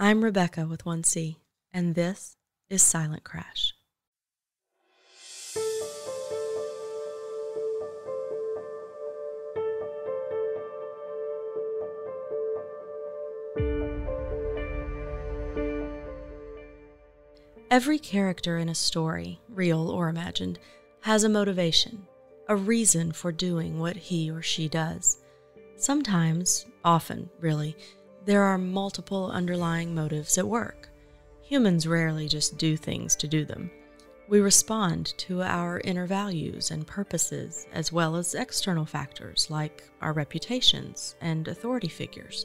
I'm Rebecca with 1C, and this is Silent Crash. Every character in a story, real or imagined, has a motivation, a reason for doing what he or she does. Sometimes, often, really, there are multiple underlying motives at work. Humans rarely just do things to do them. We respond to our inner values and purposes, as well as external factors like our reputations and authority figures.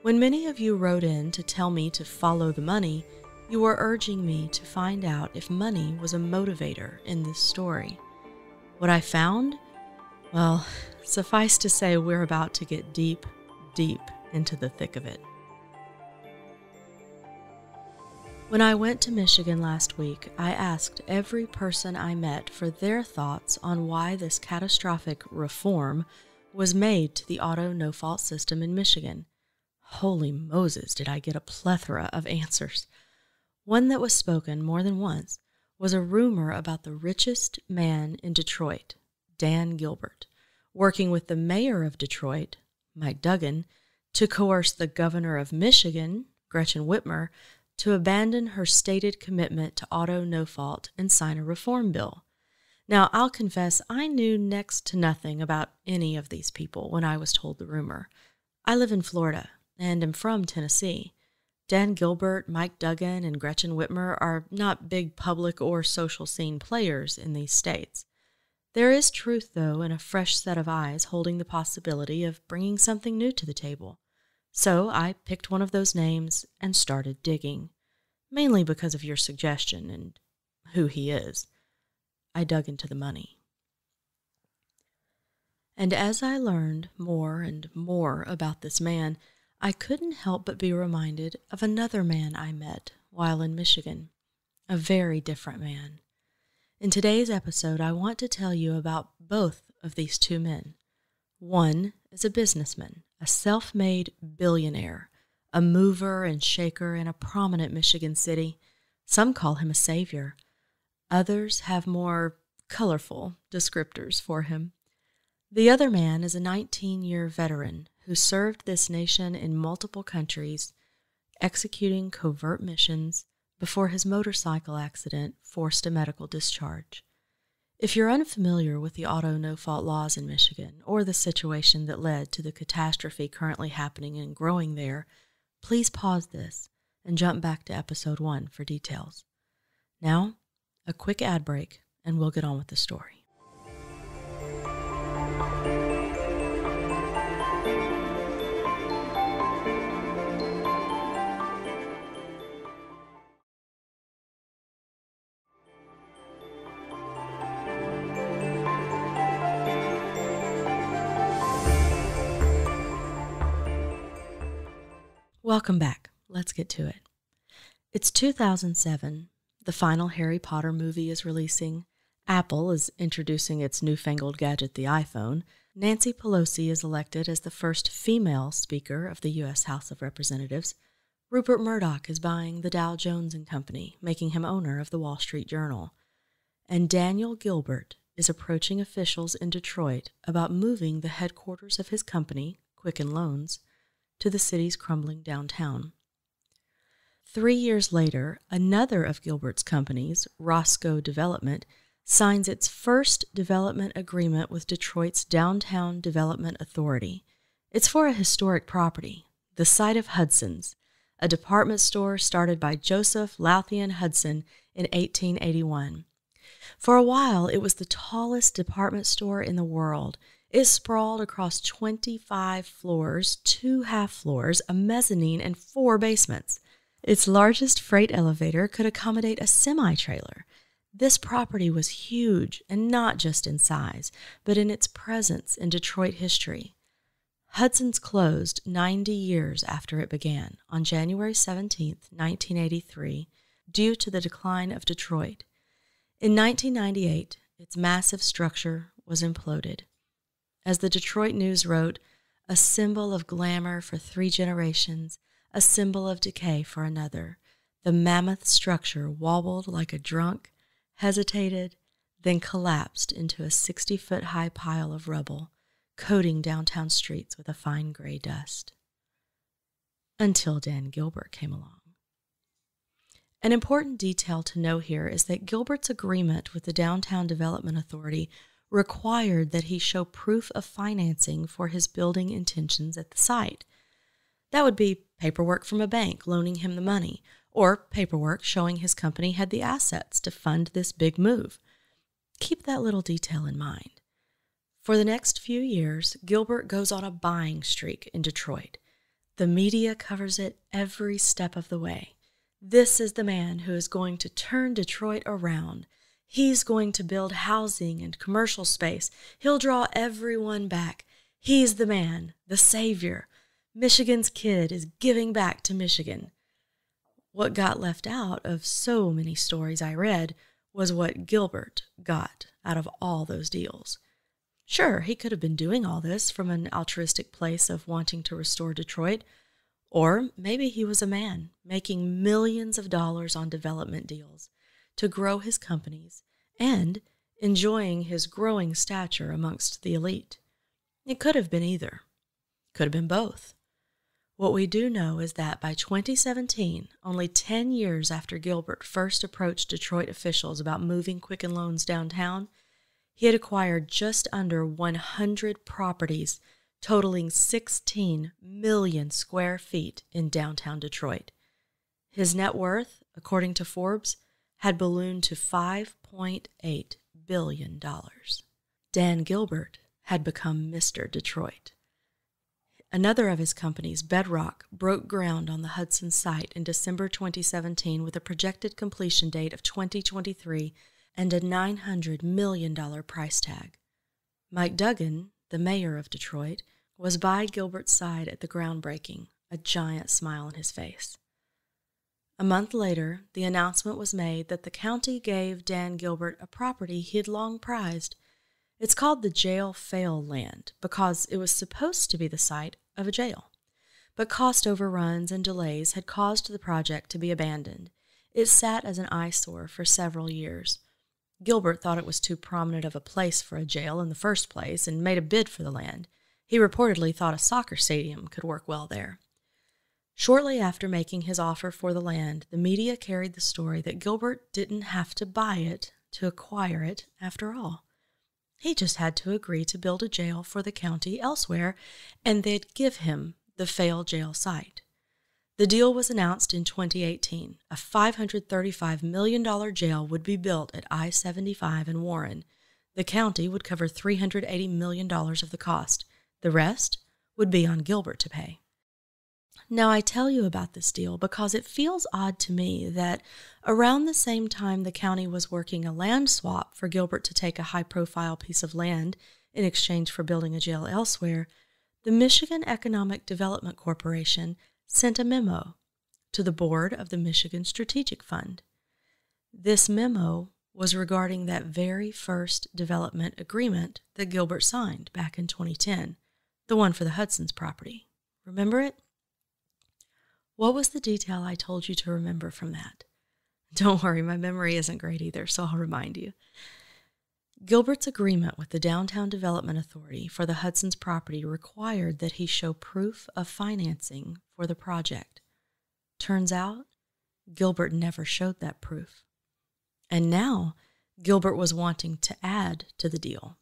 When many of you wrote in to tell me to follow the money, you were urging me to find out if money was a motivator in this story. What I found? Well, suffice to say, we're about to get deep, deep into the thick of it. When I went to Michigan last week, I asked every person I met for their thoughts on why this catastrophic reform was made to the auto no fault system in Michigan. Holy Moses, did I get a plethora of answers. One that was spoken more than once was a rumor about the richest man in Detroit, Dan Gilbert, working with the mayor of Detroit, Mike Duggan, to coerce the governor of Michigan, Gretchen Whitmer, to abandon her stated commitment to auto no fault and sign a reform bill. Now, I'll confess, I knew next to nothing about any of these people when I was told the rumor. I live in Florida and am from Tennessee. Dan Gilbert, Mike Duggan, and Gretchen Whitmer are not big public or social scene players in these states. There is truth, though, in a fresh set of eyes holding the possibility of bringing something new to the table. So I picked one of those names and started digging, mainly because of your suggestion and who he is. I dug into the money. And as I learned more and more about this man, I couldn't help but be reminded of another man I met while in Michigan, a very different man. In today's episode, I want to tell you about both of these two men. One is a businessman, a self made billionaire, a mover and shaker in a prominent Michigan city. Some call him a savior. Others have more colorful descriptors for him. The other man is a 19 year veteran who served this nation in multiple countries, executing covert missions before his motorcycle accident forced a medical discharge. If you're unfamiliar with the auto no fault laws in Michigan or the situation that led to the catastrophe currently happening and growing there, please pause this and jump back to episode 1 for details. Now, a quick ad break, and we'll get on with the story. Welcome back. Let's get to it. It's 2007. The final Harry Potter movie is releasing. Apple is introducing its newfangled gadget, the iPhone. Nancy Pelosi is elected as the first female Speaker of the U.S. House of Representatives. Rupert Murdoch is buying the Dow Jones and Company, making him owner of the Wall Street Journal. And Daniel Gilbert is approaching officials in Detroit about moving the headquarters of his company, Quicken Loans, to the city's crumbling downtown. Three years later, another of Gilbert's companies, Roscoe Development, signs its first development agreement with Detroit's Downtown Development Authority. It's for a historic property, the site of Hudson's, a department store started by Joseph Lowthian Hudson in 1881. For a while, it was the tallest department store in the world is sprawled across 25 floors, two half floors, a mezzanine, and four basements. Its largest freight elevator could accommodate a semi trailer. This property was huge, and not just in size, but in its presence in Detroit history. Hudson's closed 90 years after it began, on January 17, 1983, due to the decline of Detroit. In 1998, its massive structure was imploded. As the Detroit News wrote, a symbol of glamour for three generations, a symbol of decay for another. The mammoth structure wobbled like a drunk, hesitated, then collapsed into a 60 foot high pile of rubble, coating downtown streets with a fine gray dust. Until Dan Gilbert came along. An important detail to know here is that Gilbert's agreement with the Downtown Development Authority required that he show proof of financing for his building intentions at the site. That would be paperwork from a bank loaning him the money, or paperwork showing his company had the assets to fund this big move. Keep that little detail in mind. For the next few years, Gilbert goes on a buying streak in Detroit. The media covers it every step of the way. This is the man who is going to turn Detroit around. He's going to build housing and commercial space. He'll draw everyone back. He's the man, the savior. Michigan's kid is giving back to Michigan. What got left out of so many stories I read was what Gilbert got out of all those deals. Sure, he could have been doing all this from an altruistic place of wanting to restore Detroit, or maybe he was a man making millions of dollars on development deals to grow his companies and enjoying his growing stature amongst the elite. It could have been either, could have been both. What we do know is that by 2017, only 10 years after Gilbert first approached Detroit officials about moving Quicken Loans downtown, he had acquired just under 100 properties totaling 16 million square feet in downtown Detroit. His net worth, according to Forbes, had ballooned to $5.8 billion. Dan Gilbert had become Mr. Detroit. Another of his companies, Bedrock, broke ground on the Hudson site in December 2017 with a projected completion date of 2023 and a $900 million price tag. Mike Duggan, the mayor of Detroit, was by Gilbert's side at the groundbreaking, a giant smile on his face. A month later, the announcement was made that the county gave Dan Gilbert a property he had long prized. It's called the jail fail land because it was supposed to be the site of a jail. But cost overruns and delays had caused the project to be abandoned. It sat as an eyesore for several years. Gilbert thought it was too prominent of a place for a jail in the first place and made a bid for the land. He reportedly thought a soccer stadium could work well there. Shortly after making his offer for the land, the media carried the story that Gilbert didn't have to buy it to acquire it after all. He just had to agree to build a jail for the county elsewhere, and they'd give him the failed jail site. The deal was announced in 2018. A $535 million jail would be built at I 75 in Warren. The county would cover $380 million of the cost. The rest would be on Gilbert to pay. Now, I tell you about this deal because it feels odd to me that around the same time the county was working a land swap for Gilbert to take a high profile piece of land in exchange for building a jail elsewhere, the Michigan Economic Development Corporation sent a memo to the board of the Michigan Strategic Fund. This memo was regarding that very first development agreement that Gilbert signed back in 2010, the one for the Hudson's property. Remember it? What was the detail I told you to remember from that? Don't worry, my memory isn't great either, so I'll remind you. Gilbert's agreement with the Downtown Development Authority for the Hudson's property required that he show proof of financing for the project. Turns out, Gilbert never showed that proof. And now, Gilbert was wanting to add to the deal.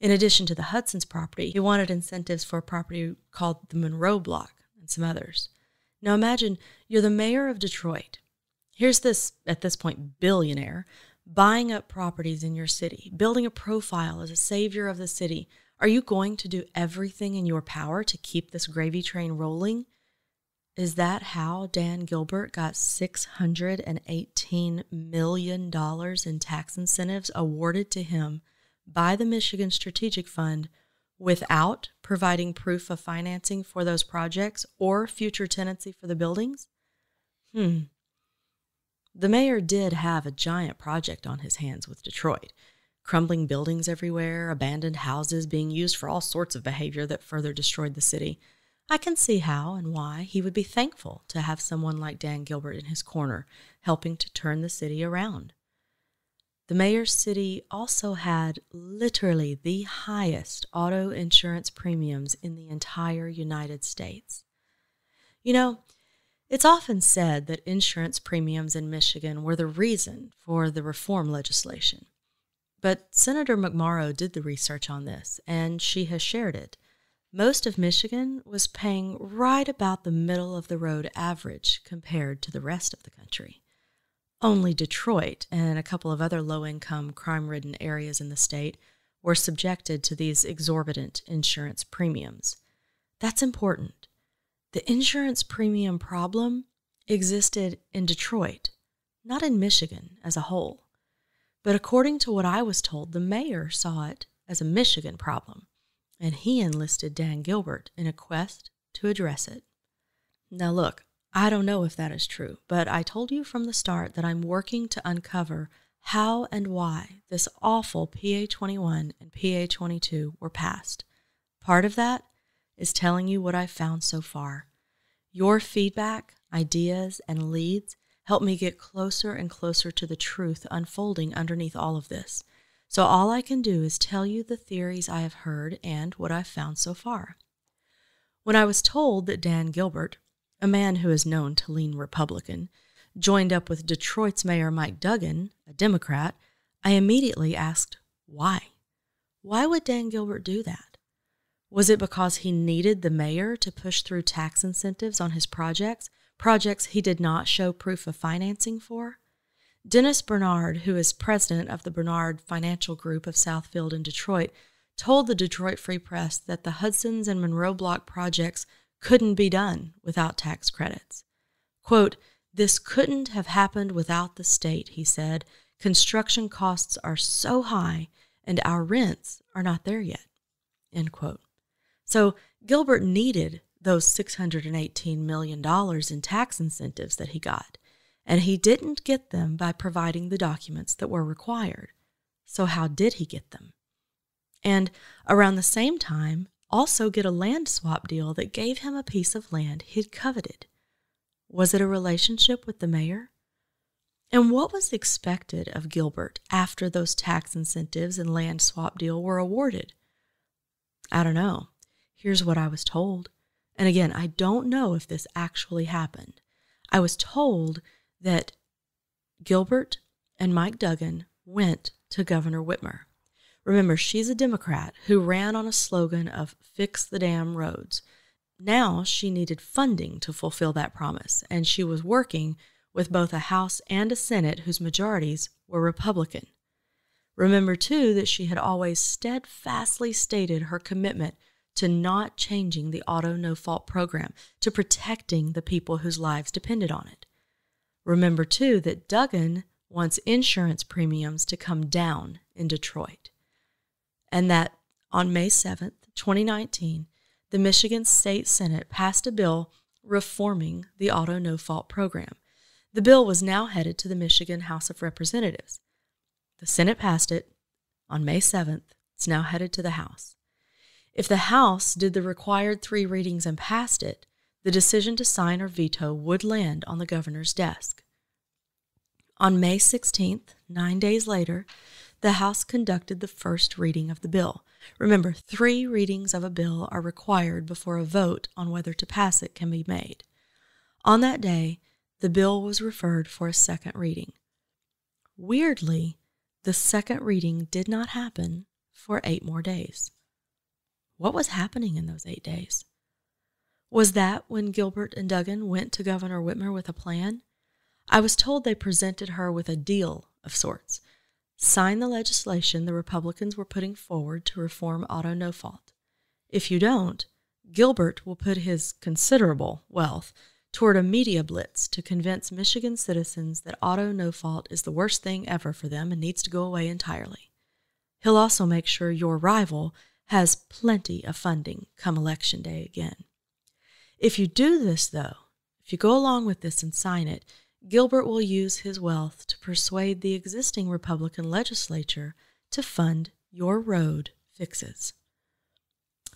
In addition to the Hudson's property, he wanted incentives for a property called the Monroe Block and some others. Now imagine you're the mayor of Detroit. Here's this, at this point, billionaire buying up properties in your city, building a profile as a savior of the city, are you going to do everything in your power to keep this gravy train rolling? Is that how Dan Gilbert got $618 million in tax incentives awarded to him by the Michigan Strategic Fund without providing proof of financing for those projects or future tenancy for the buildings? Hmm, the mayor did have a giant project on his hands with Detroit crumbling buildings everywhere, abandoned houses being used for all sorts of behavior that further destroyed the city. I can see how and why he would be thankful to have someone like Dan Gilbert in his corner, helping to turn the city around. The mayor's city also had literally the highest auto insurance premiums in the entire United States. You know, it's often said that insurance premiums in Michigan were the reason for the reform legislation. But Senator McMorrow did the research on this, and she has shared it. Most of Michigan was paying right about the middle of the road average compared to the rest of the country. Only Detroit and a couple of other low income, crime ridden areas in the state were subjected to these exorbitant insurance premiums. That's important the insurance premium problem existed in Detroit, not in Michigan as a whole. But according to what I was told, the mayor saw it as a Michigan problem, and he enlisted Dan Gilbert in a quest to address it. Now, look, I don't know if that is true, but I told you from the start that I'm working to uncover how and why this awful PA 21 and PA 22 were passed. Part of that is telling you what I've found so far. Your feedback, ideas, and leads help me get closer and closer to the truth unfolding underneath all of this. So, all I can do is tell you the theories I have heard and what I've found so far. When I was told that Dan Gilbert, a man who is known to lean Republican, joined up with Detroit's Mayor Mike Duggan, a Democrat, I immediately asked, why? Why would Dan Gilbert do that? Was it because he needed the mayor to push through tax incentives on his projects, projects he did not show proof of financing for? Dennis Bernard, who is president of the Bernard Financial Group of Southfield in Detroit, told the Detroit Free Press that the Hudson's and Monroe Block projects couldn't be done without tax credits. Quote, This couldn't have happened without the state, he said. Construction costs are so high, and our rents are not there yet. End quote. So Gilbert needed those $618 million in tax incentives that he got, and he didn't get them by providing the documents that were required. So, how did he get them? And around the same time, also get a land swap deal that gave him a piece of land he'd coveted. Was it a relationship with the mayor? And what was expected of Gilbert after those tax incentives and land swap deal were awarded? I don't know. Here's what I was told. And again, I don't know if this actually happened. I was told that Gilbert and Mike Duggan went to Governor Whitmer. Remember, she's a Democrat who ran on a slogan of fix the damn roads. Now she needed funding to fulfill that promise, and she was working with both a House and a Senate whose majorities were Republican. Remember, too, that she had always steadfastly stated her commitment to not changing the auto no fault program, to protecting the people whose lives depended on it. Remember, too, that Duggan wants insurance premiums to come down in Detroit, and that on May 7th, 2019, the Michigan State Senate passed a bill reforming the auto no fault program. The bill was now headed to the Michigan House of Representatives. The Senate passed it on May 7th. It's now headed to the House. If the House did the required three readings and passed it, the decision to sign or veto would land on the governor's desk. On May 16th, nine days later, the House conducted the first reading of the bill. Remember, three readings of a bill are required before a vote on whether to pass it can be made. On that day, the bill was referred for a second reading. Weirdly, the second reading did not happen for eight more days. What was happening in those eight days? Was that when Gilbert and Duggan went to Governor Whitmer with a plan? I was told they presented her with a deal of sorts. Sign the legislation the Republicans were putting forward to reform auto no fault. If you don't, Gilbert will put his considerable wealth toward a media blitz to convince Michigan citizens that auto no fault is the worst thing ever for them and needs to go away entirely. He'll also make sure your rival has plenty of funding come election day again. If you do this, though, if you go along with this and sign it, Gilbert will use his wealth to persuade the existing Republican legislature to fund your road fixes.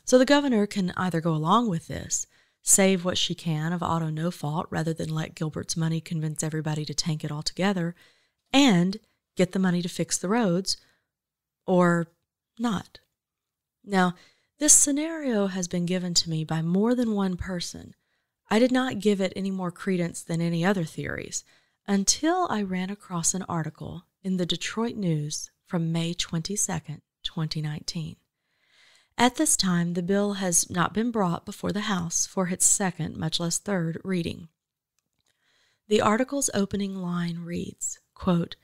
So the governor can either go along with this, save what she can of auto no fault rather than let Gilbert's money convince everybody to tank it altogether, and get the money to fix the roads, or not. Now, this scenario has been given to me by more than one person. I did not give it any more credence than any other theories until I ran across an article in the Detroit News from May 22nd, 2019. At this time, the bill has not been brought before the House for its second, much less third, reading. The article's opening line reads, quote,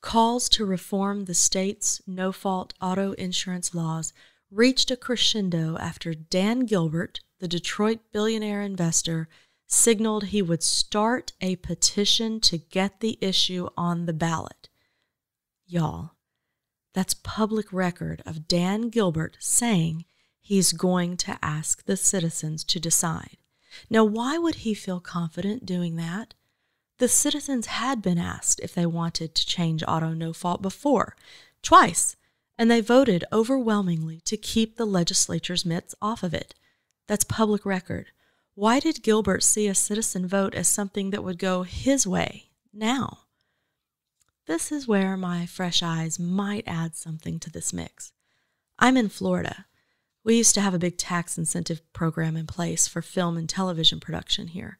calls to reform the state's no fault auto insurance laws reached a crescendo after Dan Gilbert, the Detroit billionaire investor, signaled he would start a petition to get the issue on the ballot. Y'all, that's public record of Dan Gilbert saying he's going to ask the citizens to decide. Now, why would he feel confident doing that? The citizens had been asked if they wanted to change auto no fault before, twice, and they voted overwhelmingly to keep the legislature's mitts off of it. That's public record. Why did Gilbert see a citizen vote as something that would go his way now? This is where my fresh eyes might add something to this mix. I'm in Florida. We used to have a big tax incentive program in place for film and television production here.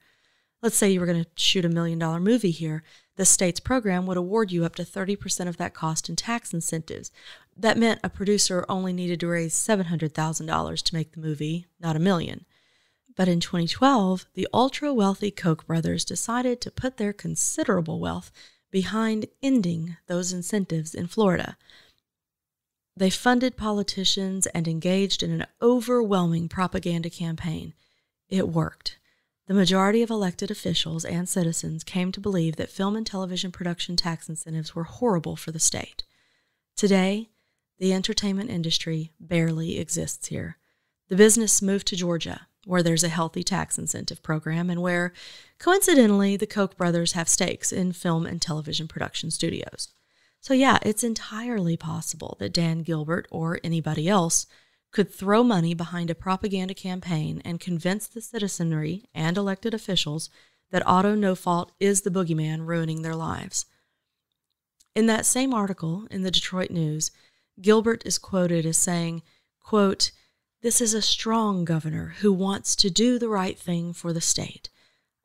Let's say you were going to shoot a million dollar movie here. The state's program would award you up to 30% of that cost in tax incentives. That meant a producer only needed to raise $700,000 to make the movie, not a million. But in 2012, the ultra wealthy Koch brothers decided to put their considerable wealth behind ending those incentives in Florida. They funded politicians and engaged in an overwhelming propaganda campaign. It worked. The majority of elected officials and citizens came to believe that film and television production tax incentives were horrible for the state. Today, the entertainment industry barely exists here. The business moved to Georgia, where there's a healthy tax incentive program and where, coincidentally, the Koch brothers have stakes in film and television production studios. So, yeah, it's entirely possible that Dan Gilbert or anybody else could throw money behind a propaganda campaign and convince the citizenry and elected officials that auto no fault is the boogeyman ruining their lives. In that same article in the Detroit News, Gilbert is quoted as saying, quote, This is a strong governor who wants to do the right thing for the state.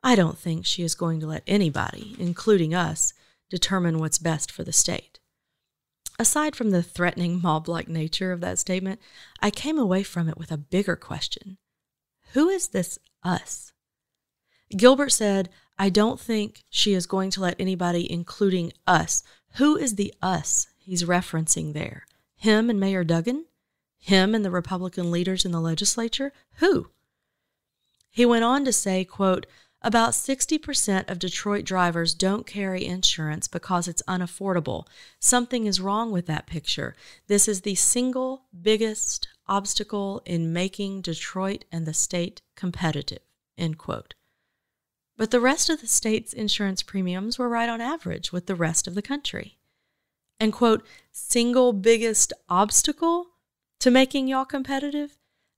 I don't think she is going to let anybody, including us, determine what's best for the state. Aside from the threatening mob like nature of that statement, I came away from it with a bigger question Who is this us? Gilbert said, I don't think she is going to let anybody, including us. Who is the us he's referencing there? Him and Mayor Duggan? Him and the Republican leaders in the legislature? Who? He went on to say, quote, about 60% of Detroit drivers don't carry insurance because it's unaffordable. Something is wrong with that picture. This is the single biggest obstacle in making Detroit and the state competitive. End quote. But the rest of the state's insurance premiums were right on average with the rest of the country. And quote, single biggest obstacle to making y'all competitive?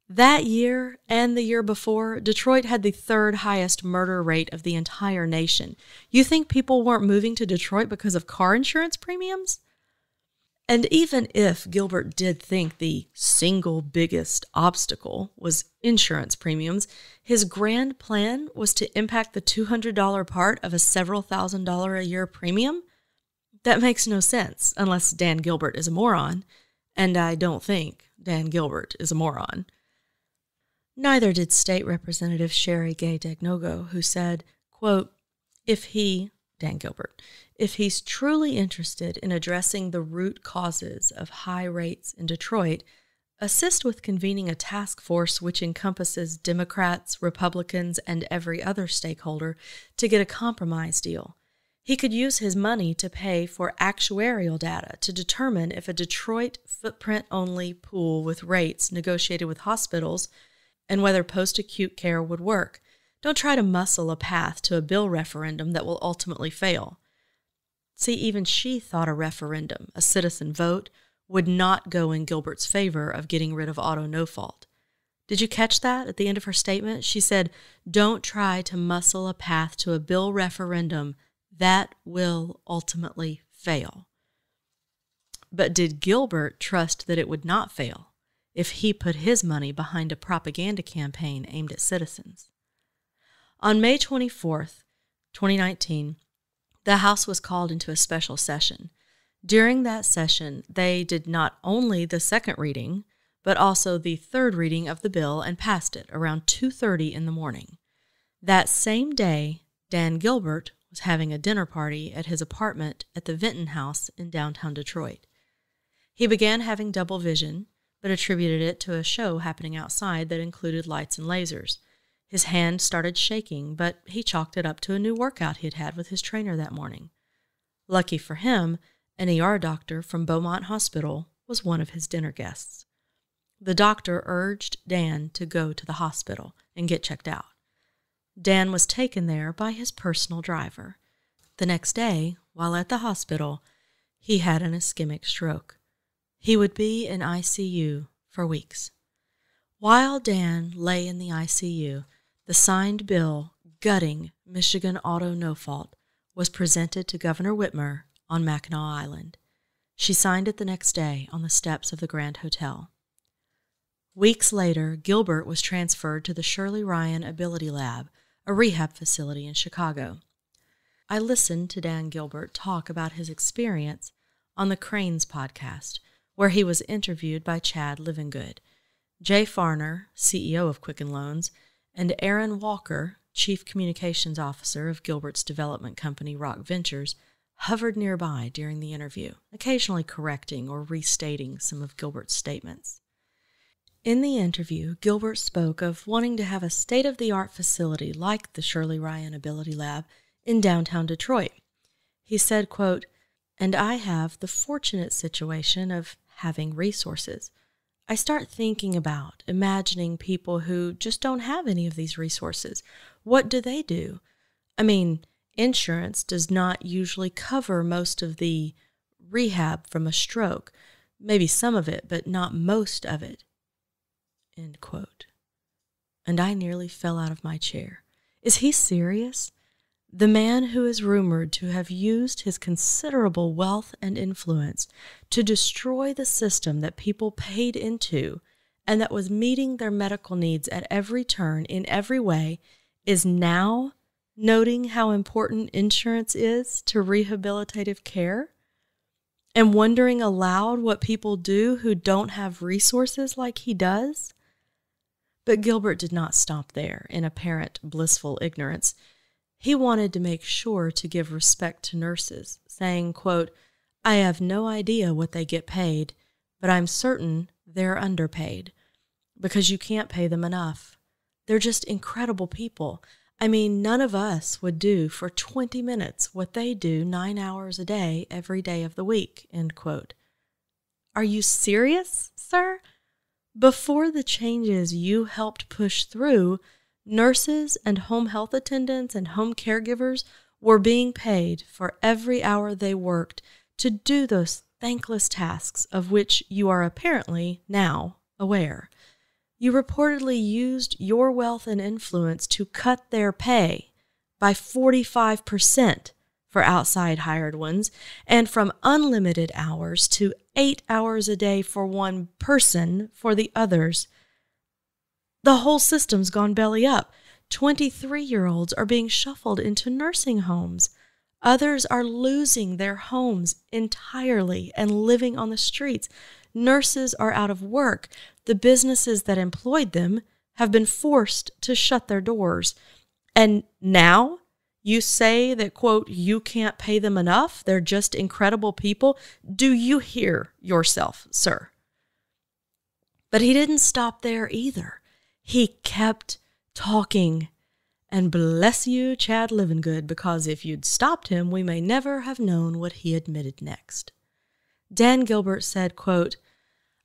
That year and the year before, Detroit had the third highest murder rate of the entire nation. You think people weren't moving to Detroit because of car insurance premiums? And even if Gilbert did think the single biggest obstacle was insurance premiums, his grand plan was to impact the $200 part of a several thousand dollar a year premium? That makes no sense unless Dan Gilbert is a moron, and I don't think Dan Gilbert is a moron. Neither did State Representative Sherry Gay Dagnogo, who said, quote, if he, Dan Gilbert, if he's truly interested in addressing the root causes of high rates in Detroit, assist with convening a task force which encompasses Democrats, Republicans, and every other stakeholder to get a compromise deal. He could use his money to pay for actuarial data to determine if a Detroit footprint only pool with rates negotiated with hospitals and whether post acute care would work. Don't try to muscle a path to a bill referendum that will ultimately fail. See, even she thought a referendum, a citizen vote, would not go in Gilbert's favor of getting rid of auto no fault. Did you catch that at the end of her statement? She said, Don't try to muscle a path to a bill referendum. That will ultimately fail. But did Gilbert trust that it would not fail if he put his money behind a propaganda campaign aimed at citizens? On May 24th, 2019, the House was called into a special session. During that session, they did not only the second reading, but also the third reading of the bill and passed it around 2:30 in the morning. That same day, Dan Gilbert was having a dinner party at his apartment at the Vinton House in downtown Detroit. He began having double vision, but attributed it to a show happening outside that included lights and lasers. His hand started shaking, but he chalked it up to a new workout he'd had with his trainer that morning. Lucky for him, an ER doctor from Beaumont Hospital was one of his dinner guests. The doctor urged Dan to go to the hospital and get checked out. Dan was taken there by his personal driver. The next day, while at the hospital, he had an ischemic stroke. He would be in ICU for weeks. While Dan lay in the ICU, the signed bill gutting Michigan auto no fault was presented to Governor Whitmer on Mackinac Island. She signed it the next day on the steps of the Grand Hotel. Weeks later, Gilbert was transferred to the Shirley Ryan Ability Lab, a rehab facility in Chicago. I listened to Dan Gilbert talk about his experience on the Crain's podcast, where he was interviewed by Chad Livengood. Jay Farner, CEO of Quicken Loans, and Aaron Walker, Chief Communications Officer of Gilbert's development company, Rock Ventures, hovered nearby during the interview, occasionally correcting or restating some of Gilbert's statements. In the interview, Gilbert spoke of wanting to have a state of the art facility like the Shirley Ryan Ability Lab in downtown Detroit. He said, quote, And I have the fortunate situation of having resources. I start thinking about imagining people who just don't have any of these resources. What do they do? I mean, insurance does not usually cover most of the rehab from a stroke, maybe some of it, but not most of it. End quote. And I nearly fell out of my chair. Is he serious? The man who is rumored to have used his considerable wealth and influence to destroy the system that people paid into and that was meeting their medical needs at every turn in every way is now noting how important insurance is to rehabilitative care and wondering aloud what people do who don't have resources like he does? But Gilbert did not stop there in apparent blissful ignorance. He wanted to make sure to give respect to nurses, saying, quote, I have no idea what they get paid, but I'm certain they're underpaid because you can't pay them enough. They're just incredible people. I mean, none of us would do for 20 minutes what they do nine hours a day every day of the week. End quote. Are you serious, sir? Before the changes you helped push through, nurses and home health attendants and home caregivers were being paid for every hour they worked to do those thankless tasks of which you are apparently now aware. You reportedly used your wealth and influence to cut their pay by 45% for outside hired ones and from unlimited hours to eight hours a day for one person for the others. The whole system's gone belly up. 23 year olds are being shuffled into nursing homes. Others are losing their homes entirely and living on the streets. Nurses are out of work. The businesses that employed them have been forced to shut their doors. And now you say that, quote, you can't pay them enough. They're just incredible people. Do you hear yourself, sir? But he didn't stop there either. He kept talking. And bless you, Chad Livengood, because if you'd stopped him, we may never have known what he admitted next. Dan Gilbert said, quote,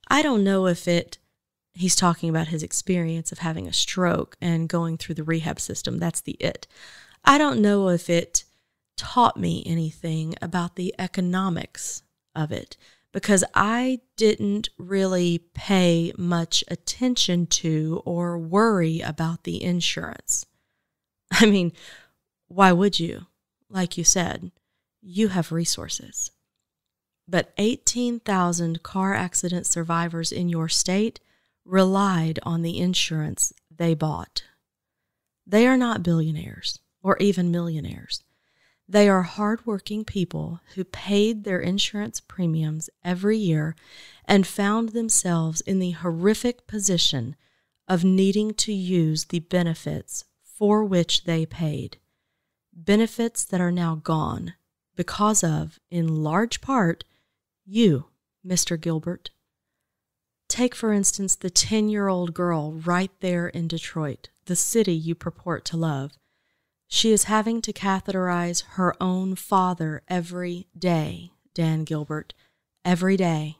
I don't know if it, he's talking about his experience of having a stroke and going through the rehab system. That's the it. I don't know if it taught me anything about the economics of it, because I didn't really pay much attention to or worry about the insurance. I mean, why would you? Like you said, you have resources. But 18,000 car accident survivors in your state relied on the insurance they bought. They are not billionaires or even millionaires. They are hardworking people who paid their insurance premiums every year and found themselves in the horrific position of needing to use the benefits for which they paid. Benefits that are now gone because of, in large part, you, Mr. Gilbert. Take, for instance, the 10 year old girl right there in Detroit, the city you purport to love. She is having to catheterize her own father every day, Dan Gilbert, every day,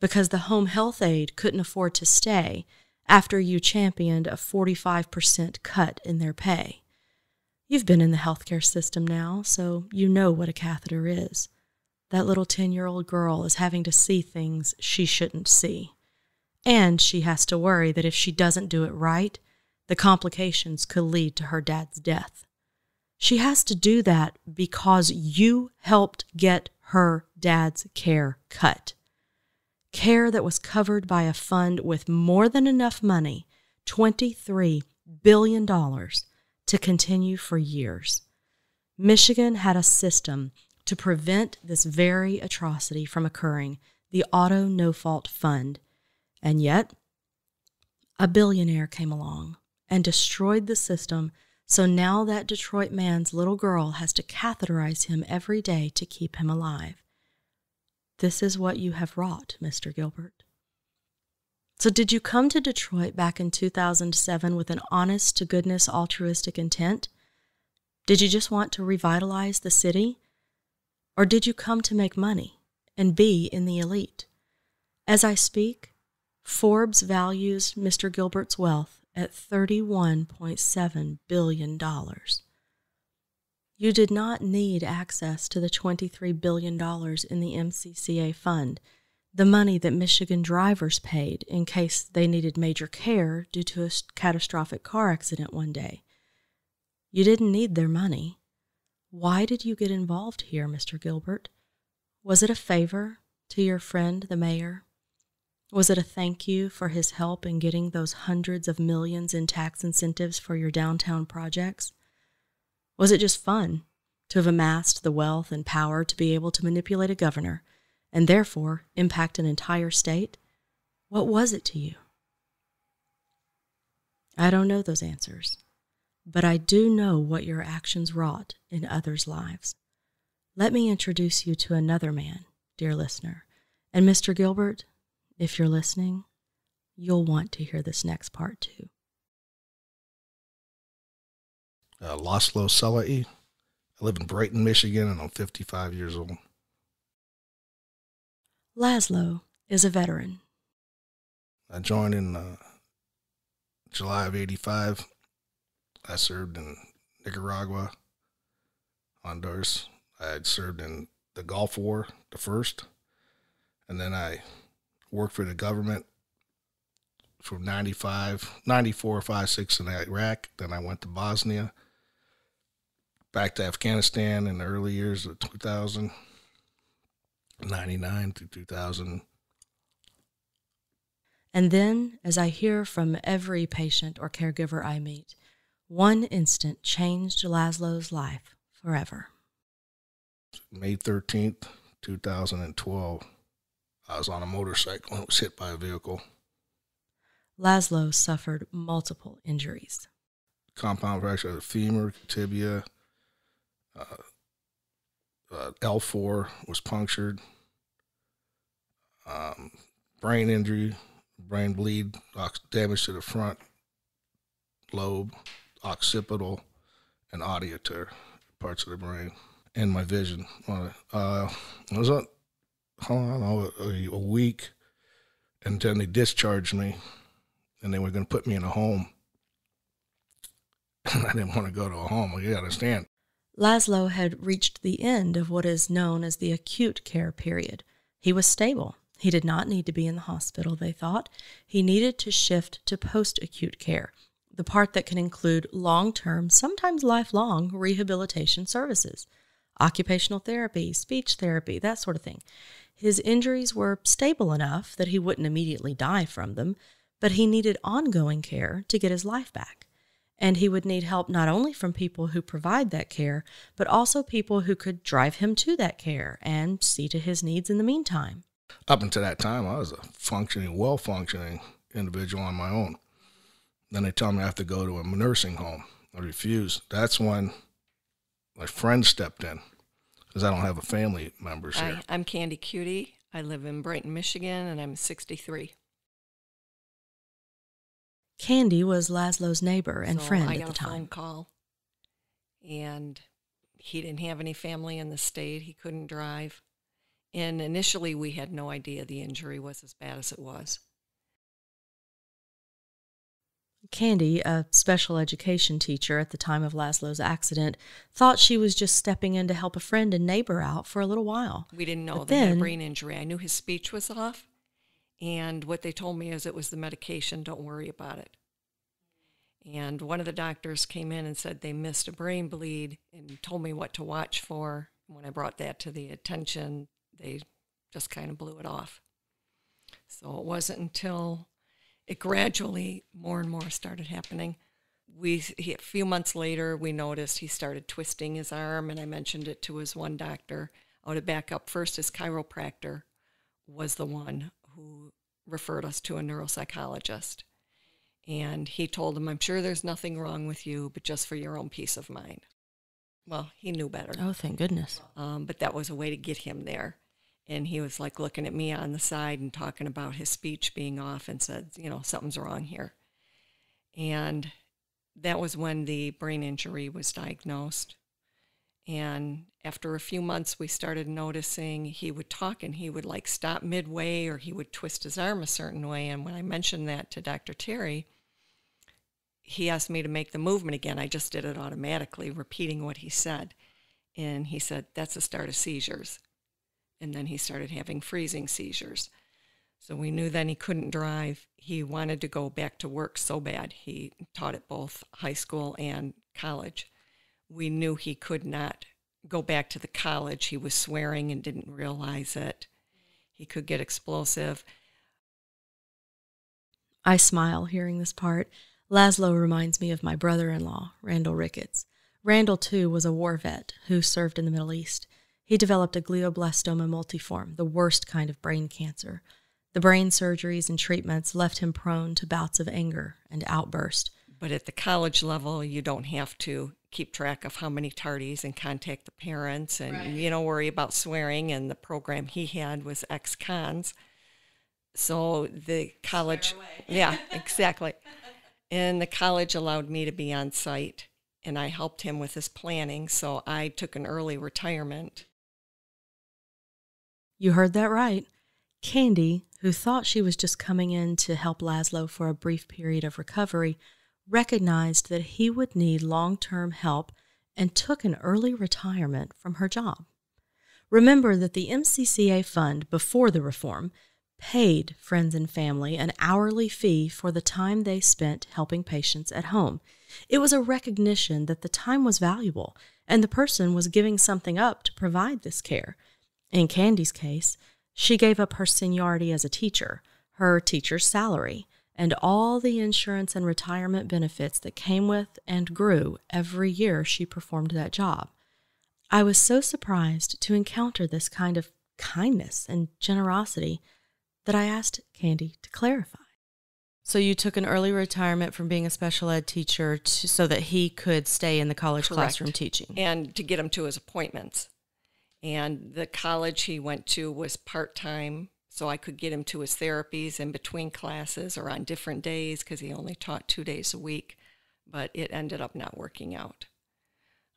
because the home health aide couldn't afford to stay after you championed a 45% cut in their pay. You've been in the healthcare system now, so you know what a catheter is. That little 10 year old girl is having to see things she shouldn't see. And she has to worry that if she doesn't do it right, the complications could lead to her dad's death. She has to do that because you helped get her dad's care cut. Care that was covered by a fund with more than enough money, $23 billion, to continue for years. Michigan had a system to prevent this very atrocity from occurring the Auto No Fault Fund. And yet, a billionaire came along and destroyed the system so now that Detroit man's little girl has to catheterize him every day to keep him alive. This is what you have wrought, Mr. Gilbert. So, did you come to Detroit back in 2007 with an honest to goodness altruistic intent? Did you just want to revitalize the city? Or did you come to make money and be in the elite? As I speak, Forbes values Mr. Gilbert's wealth at $31.7 billion. You did not need access to the $23 billion in the MCCA fund, the money that Michigan drivers paid in case they needed major care due to a catastrophic car accident one day. You didn't need their money. Why did you get involved here, Mr. Gilbert? Was it a favor to your friend, the mayor? Was it a thank you for his help in getting those hundreds of millions in tax incentives for your downtown projects? Was it just fun to have amassed the wealth and power to be able to manipulate a governor and therefore impact an entire state? What was it to you? I don't know those answers, but I do know what your actions wrought in others' lives. Let me introduce you to another man, dear listener. And Mr. Gilbert, if you're listening, you'll want to hear this next part too. Uh, Laszlo Szalai. I live in Brighton, Michigan, and I'm 55 years old. Laszlo is a veteran. I joined in uh, July of 85. I served in Nicaragua, Honduras. I had served in the Gulf War, the first, and then I worked for the government from 95, 94, 5, 6 in Iraq. Then I went to Bosnia, back to Afghanistan in the early years of 2000, 99 to 2000. And then, as I hear from every patient or caregiver I meet, one instant changed Laszlo's life forever. May 13th, 2012. I was on a motorcycle and was hit by a vehicle. Laszlo suffered multiple injuries. Compound fracture of the femur, tibia, uh, uh, L4 was punctured, um, brain injury, brain bleed, damage to the front lobe, occipital, and auditory parts of the brain, and my vision. Uh, I was on, I a, a week, and then they discharged me, and they were going to put me in a home. I didn't want to go to a home. You understand. Laszlo had reached the end of what is known as the acute care period, He was stable. He did not need to be in the hospital, they thought. He needed to shift to post acute care, the part that can include long term, sometimes lifelong rehabilitation services, occupational therapy, speech therapy, that sort of thing. His injuries were stable enough that he wouldn't immediately die from them, but he needed ongoing care to get his life back. And he would need help not only from people who provide that care, but also people who could drive him to that care and see to his needs in the meantime. Up until that time, I was a functioning, well functioning individual on my own. Then they tell me I have to go to a nursing home. I refused. That's when my friend stepped in because I don't have a family members here. I, I'm Candy Cutie. I live in Brighton, Michigan, and I'm 63. Candy was Laszlo's neighbor and So friend I at got the a phone time. call, and he didn't have any family in the state. He couldn't drive. And initially, we had no idea the injury was as bad as it was. Candy, a special education teacher at the time of Laszlo's accident, thought she was just stepping in to help a friend and neighbor out for a little while. We didn't know But that he had then- a brain injury. I knew his speech was off, and what they told me is it was the medication. Don't worry about it. And one of the doctors came in and said they missed a brain bleed and told me what to watch for. When I brought that to the attention, they just kind of blew it off. So it wasn't until it gradually more and more started happening. We he, a few months later we noticed he started twisting his arm, and I mentioned it to his one doctor. I would back up first. His chiropractor was the one who referred us to a neuropsychologist, and he told him, "I'm sure there's nothing wrong with you, but just for your own peace of mind." Well, he knew better. Oh, thank goodness. Um, but that was a way to get him there. And he was like looking at me on the side and talking about his speech being off and said, you know, something's wrong here. And that was when the brain injury was diagnosed. And after a few months, we started noticing he would talk and he would like stop midway or he would twist his arm a certain way. And when I mentioned that to Dr. Terry, he asked me to make the movement again. I just did it automatically, repeating what he said. And he said, That's the start of seizures. And then he started having freezing seizures. So we knew then he couldn't drive. He wanted to go back to work so bad. He taught at both high school and college. We knew he could not go back to the college. He was swearing and didn't realize it. He could get explosive. I smile hearing this part. Laszlo reminds me of my brother in law, Randall Ricketts. Randall, too, was a war vet who served in the Middle East. He developed a glioblastoma multiforme, the worst kind of brain cancer. The brain surgeries and treatments left him prone to bouts of anger and outburst. But at the college level, you don't have to keep track of how many tardies and contact the parents and, you know, worry about swearing. And the program he had was ex cons. So the college, yeah, exactly. And the college allowed me to be on site and I helped him with his planning. So I took an early retirement. You heard that right. Candy, who thought she was just coming in to help Laszlo for a brief period of recovery, recognized that he would need long term help and took an early retirement from her job. Remember that the MCCA fund before the reform paid friends and family an hourly fee for the time they spent helping patients at home. It was a recognition that the time was valuable and the person was giving something up to provide this care. In Candy's case, she gave up her seniority as a teacher, her teacher's salary, and all the insurance and retirement benefits that came with and grew every year she performed that job. I was so surprised to encounter this kind of kindness and generosity that I asked Candy to clarify. So you took an early retirement from being a special ed teacher to, so that he could stay in the college Correct. classroom teaching. and to get him to his appointments. And the college he went to was part time, so I could get him to his therapies in between classes or on different days because he only taught two days a week. But it ended up not working out.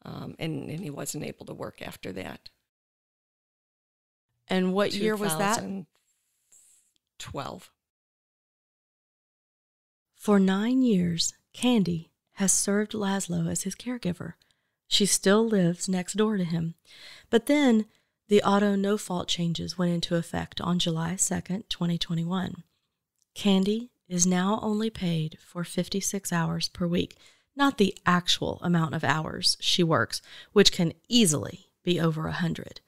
Um, and, and he wasn't able to work after that. And what year was that? 12. For nine years, Candy has served Laszlo as his caregiver. She still lives next door to him. But then The auto no fault changes went into effect on July 2nd, 2021. Candy is now only paid for 56 hours per week, not the actual amount of hours she works, which can easily be over a 100.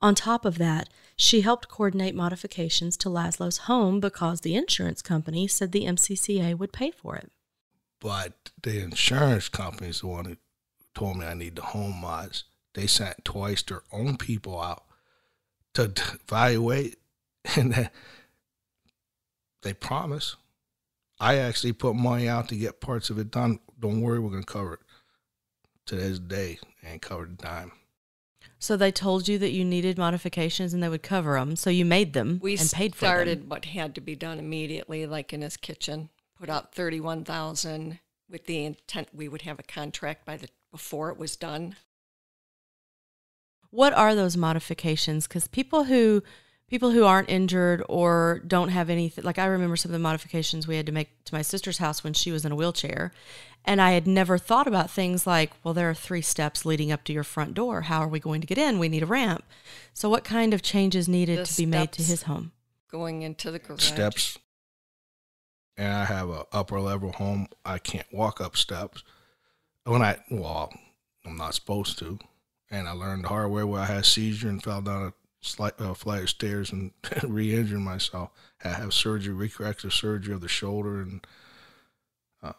On top of that, she helped coordinate modifications to Laszlo's home because the insurance company said the MCCA would pay for it. But the insurance company is the one who told me I need the home mods. They sent twice their own people out to evaluate, and then they promise. I actually put money out to get parts of it done. Don't worry, we're gonna cover it. To this day, ain't covered a dime. So they told you that you needed modifications and they would cover them. So you made them We and paid for started what had to be done immediately, like in his kitchen. Put out thirty-one thousand with the intent we would have a contract by the before it was done. What are those modifications? Because people who people who aren't injured or don't have anything like I remember some of the modifications we had to make to my sister's house when she was in a wheelchair. And I had never thought about things like, well, there are three steps leading up to your front door. How are we going to get in? We need a ramp. So, what kind of changes needed The to be made to his home? Going into the garage. steps. And I have a upper level home. I can't walk up steps. When I well, I'm not supposed to. And I learned the hard way where I had a seizure and fell down a slight, uh, flight of stairs and re-injured myself. To have surgery, recorrective surgery of the shoulder, and uh,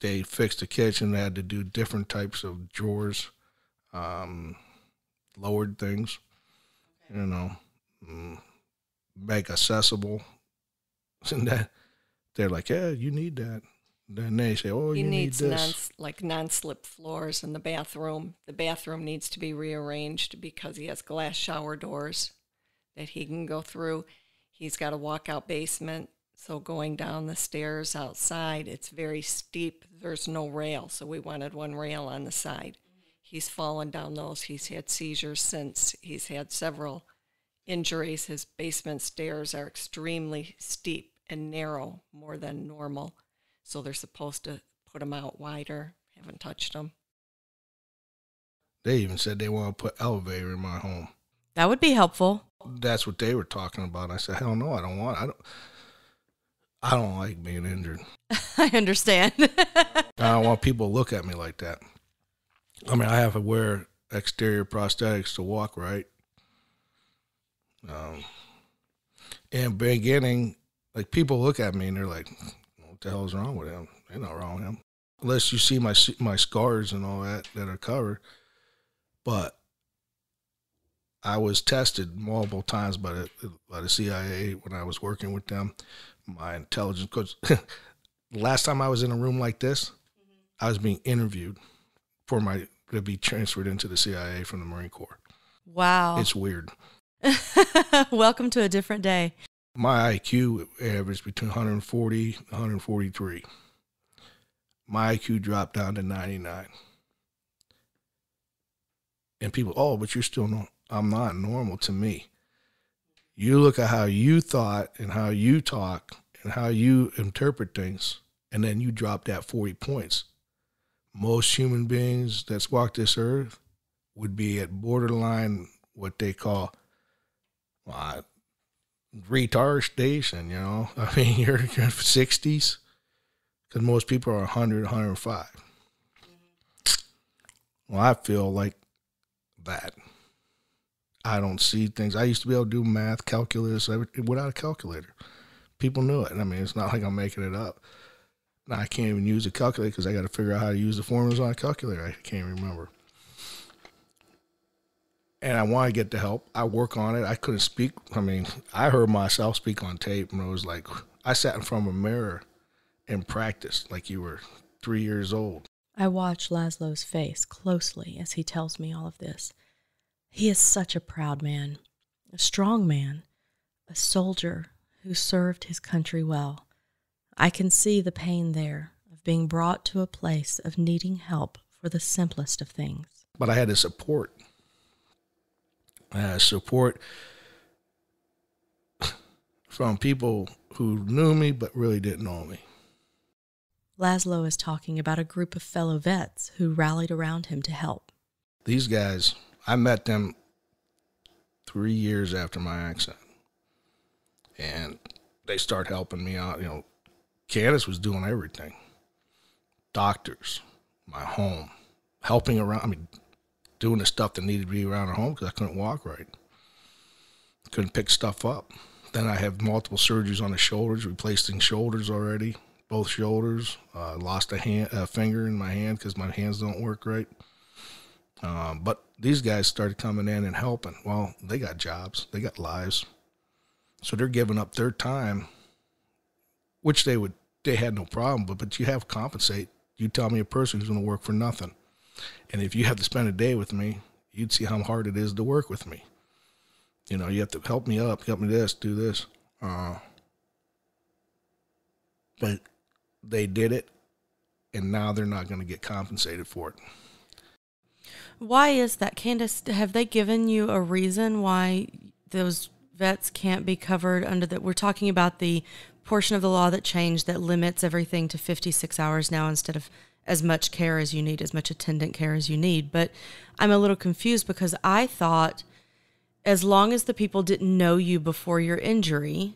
they fixed the kitchen. They had to do different types of drawers, um, lowered things, you know. Mm make accessible. And that they're like, yeah, you need that. Then they say, oh, he you need needs non, this. like non-slip floors in the bathroom. The bathroom needs to be rearranged because he has glass shower doors that he can go through. He's got a walkout basement, so going down the stairs outside, it's very steep. There's no rail, so we wanted one rail on the side. He's fallen down those. He's had seizures since. He's had several injuries. His basement stairs are extremely steep and narrow, more than normal. So they're supposed to put them out wider. Haven't touched them. They even said they want to put elevator in my home. That would be helpful. That's what they were talking about. I said, hell no, I don't want. I don't. I don't like being injured. I understand. I don't want people to look at me like that. I mean, I have to wear exterior prosthetics to walk right. Um, and beginning, like people look at me and they're like, "What the hell is wrong with him? Ain't not wrong with him." Unless you see my my scars and all that that are covered, but I was tested multiple times by the by the CIA when I was working with them. My intelligence, because last time I was in a room like this, mm-hmm. I was being interviewed for my to be transferred into the CIA from the Marine Corps. wow. It's weird. Welcome to a different day. My IQ averaged between 140 and 143. My IQ dropped down to 99. And people, oh, but you're still I'm not normal to me. You look at how you thought and how you talk and how you interpret things, and then you drop that 40 points. Most human beings that's walked this earth would be at borderline what they call well, retard station, you know. I mean, you're, you're 60s because most people are 100, 105. Well, I feel like that. I don't see things. I used to be able to do math, calculus without a calculator. People knew it. I mean, it's not like I'm making it up. Now, I can't even use a calculator because I got to figure out how to use the formulas on a calculator. I can't remember and I want to get the help. I work on it. I couldn't speak. I mean, I heard myself speak on tape, and it was like I sat in front of a mirror and practiced like you were three years old. I watch Laszlo's face closely as he tells me all of this. He is such a proud man, a strong man, a soldier who served his country well. I can see the pain there of being brought to a place of needing help for the simplest of things. But I had the support. I had support from people who knew me but really didn't know me. Laszlo is talking about a group of fellow vets who rallied around him to help. These guys, I met them three years after my accident. And they start helping me out. You know, Candace was doing everything doctors, my home, helping around. I mean, doing the stuff that needed to be around at home because I couldn't walk right. Couldn't pick stuff up. Then I have multiple surgeries on the shoulders, replacing shoulders already, both shoulders. Uh, lost a hand, a finger in my hand because my hands don't work right. Um, but these guys started coming in and helping. Well, they got jobs, they got lives, so they're giving up their time, which they would they had no problem. But but you have to compensate. You tell me a person who's going to work for nothing, and if you had to spend a day with me, you'd see how hard it is to work with me. You know, you have to help me up, help me this, do this. Uh, but they did it, and now they're not going to get compensated for it. Why is that, Candace? Have they given you a reason why those vets can't be covered under that? We're talking about the portion of the law that changed that limits everything to 56 hours now instead of as much care as you need, as much attendant care as you need. But I'm a little confused because I thought as long as the people didn't know you before your injury,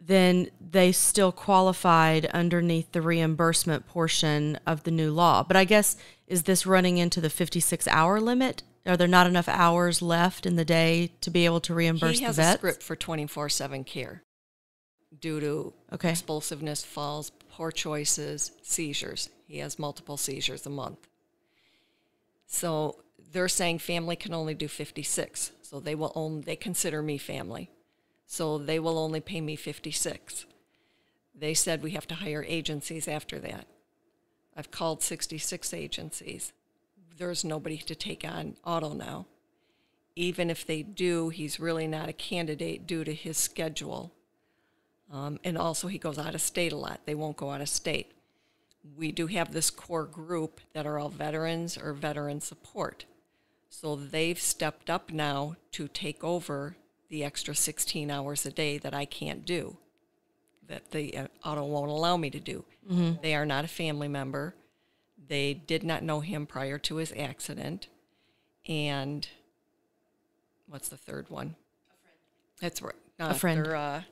then they still qualified underneath the reimbursement portion of the new law. But I guess is this running into the 56 hour limit? Are there not enough hours left in the day to be able to reimburse he has the vet? a script for 24/7 care due to Okay. explosiveness, falls, poor choices, seizures. He has multiple seizures a month. So they're saying family can only do 56. So they will only they consider me family. So they will only pay me 56. They said we have to hire agencies after that. I've called 66 agencies. There's nobody to take on auto now. Even if they do, he's really not a candidate due to his schedule. Um, and also, he goes out of state a lot. They won't go out of state. We do have this core group that are all veterans or veteran support. So they've stepped up now to take over the extra 16 hours a day that I can't do, that the uh, auto won't allow me to do. They are not a family member. They did not know him prior to his accident. And what's the third one? That's right. Uh, friend. they're, Uh,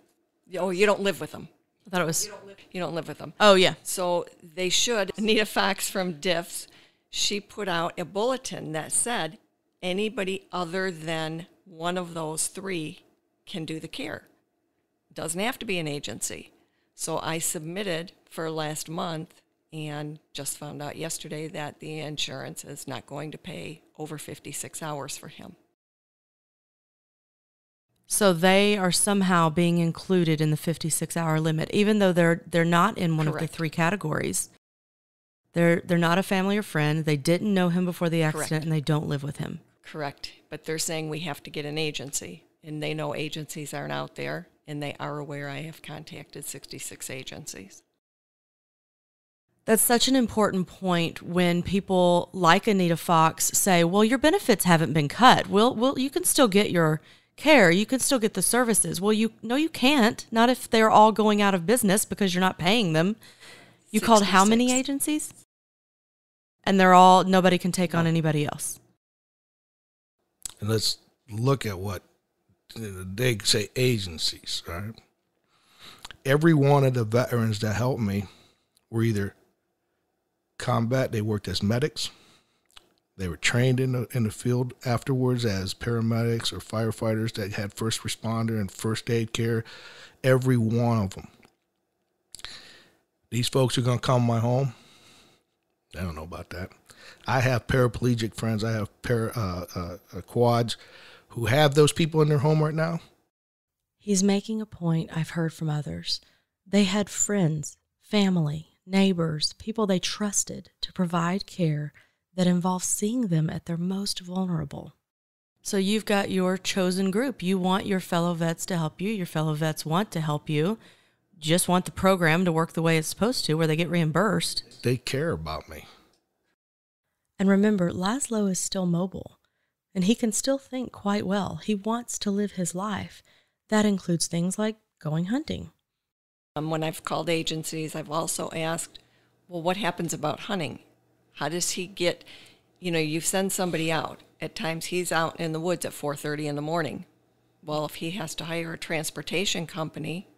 oh, you don't live with them. I thought it was. You don't live with them. Oh, yeah. So they should. Anita Fox from DIFS, she put out a bulletin that said anybody other than one of those three can do the care. Doesn't have to be an agency. So I submitted for last month and just found out yesterday that the insurance is not going to pay over 56 hours for him. So they are somehow being included in the 56 hour limit, even though they're they're not in one of the three categories. They're they're not a family or friend. They didn't know him before the accident, Correct. and they don't live with him. Correct. But they're saying we have to get an agency, and they know agencies aren't out there, and they are aware I have contacted 66 agencies. That's such an important point when people like Anita Fox say, "Well, your benefits haven't been cut. Well, well, you can still get your care. You can still get the services." Well, you no, you can't. Not if they're all going out of business because you're not paying them. You called how many agencies? And they're all nobody can take on anybody else. And let's look at what they say agencies, right? Every one of the veterans that helped me were either combat, they worked as medics, they were trained in the, in the field afterwards as paramedics or firefighters that had first responder and first aid care. Every one of them. These folks are going to come to my home. I don't know about that. I have paraplegic friends. I have para, uh, uh, uh, quads who have those people in their home right now. He's making a point I've heard from others. They had friends, family, neighbors, people they trusted to provide care that involved seeing them at their most vulnerable. So you've got your chosen group. You want your fellow vets to help you. Your fellow vets want to help you. Just want the program to work the way it's supposed to, where they get reimbursed. They care about me. And remember, Laszlo is still mobile and he can still think quite well. He wants to live his life. That includes things like going hunting. Um, when I've called agencies, I've also asked, well, what happens about hunting? How does he get, you know, you send somebody out. At times he's out in the woods at 4.30 in the morning Well, if he has to hire a transportation company,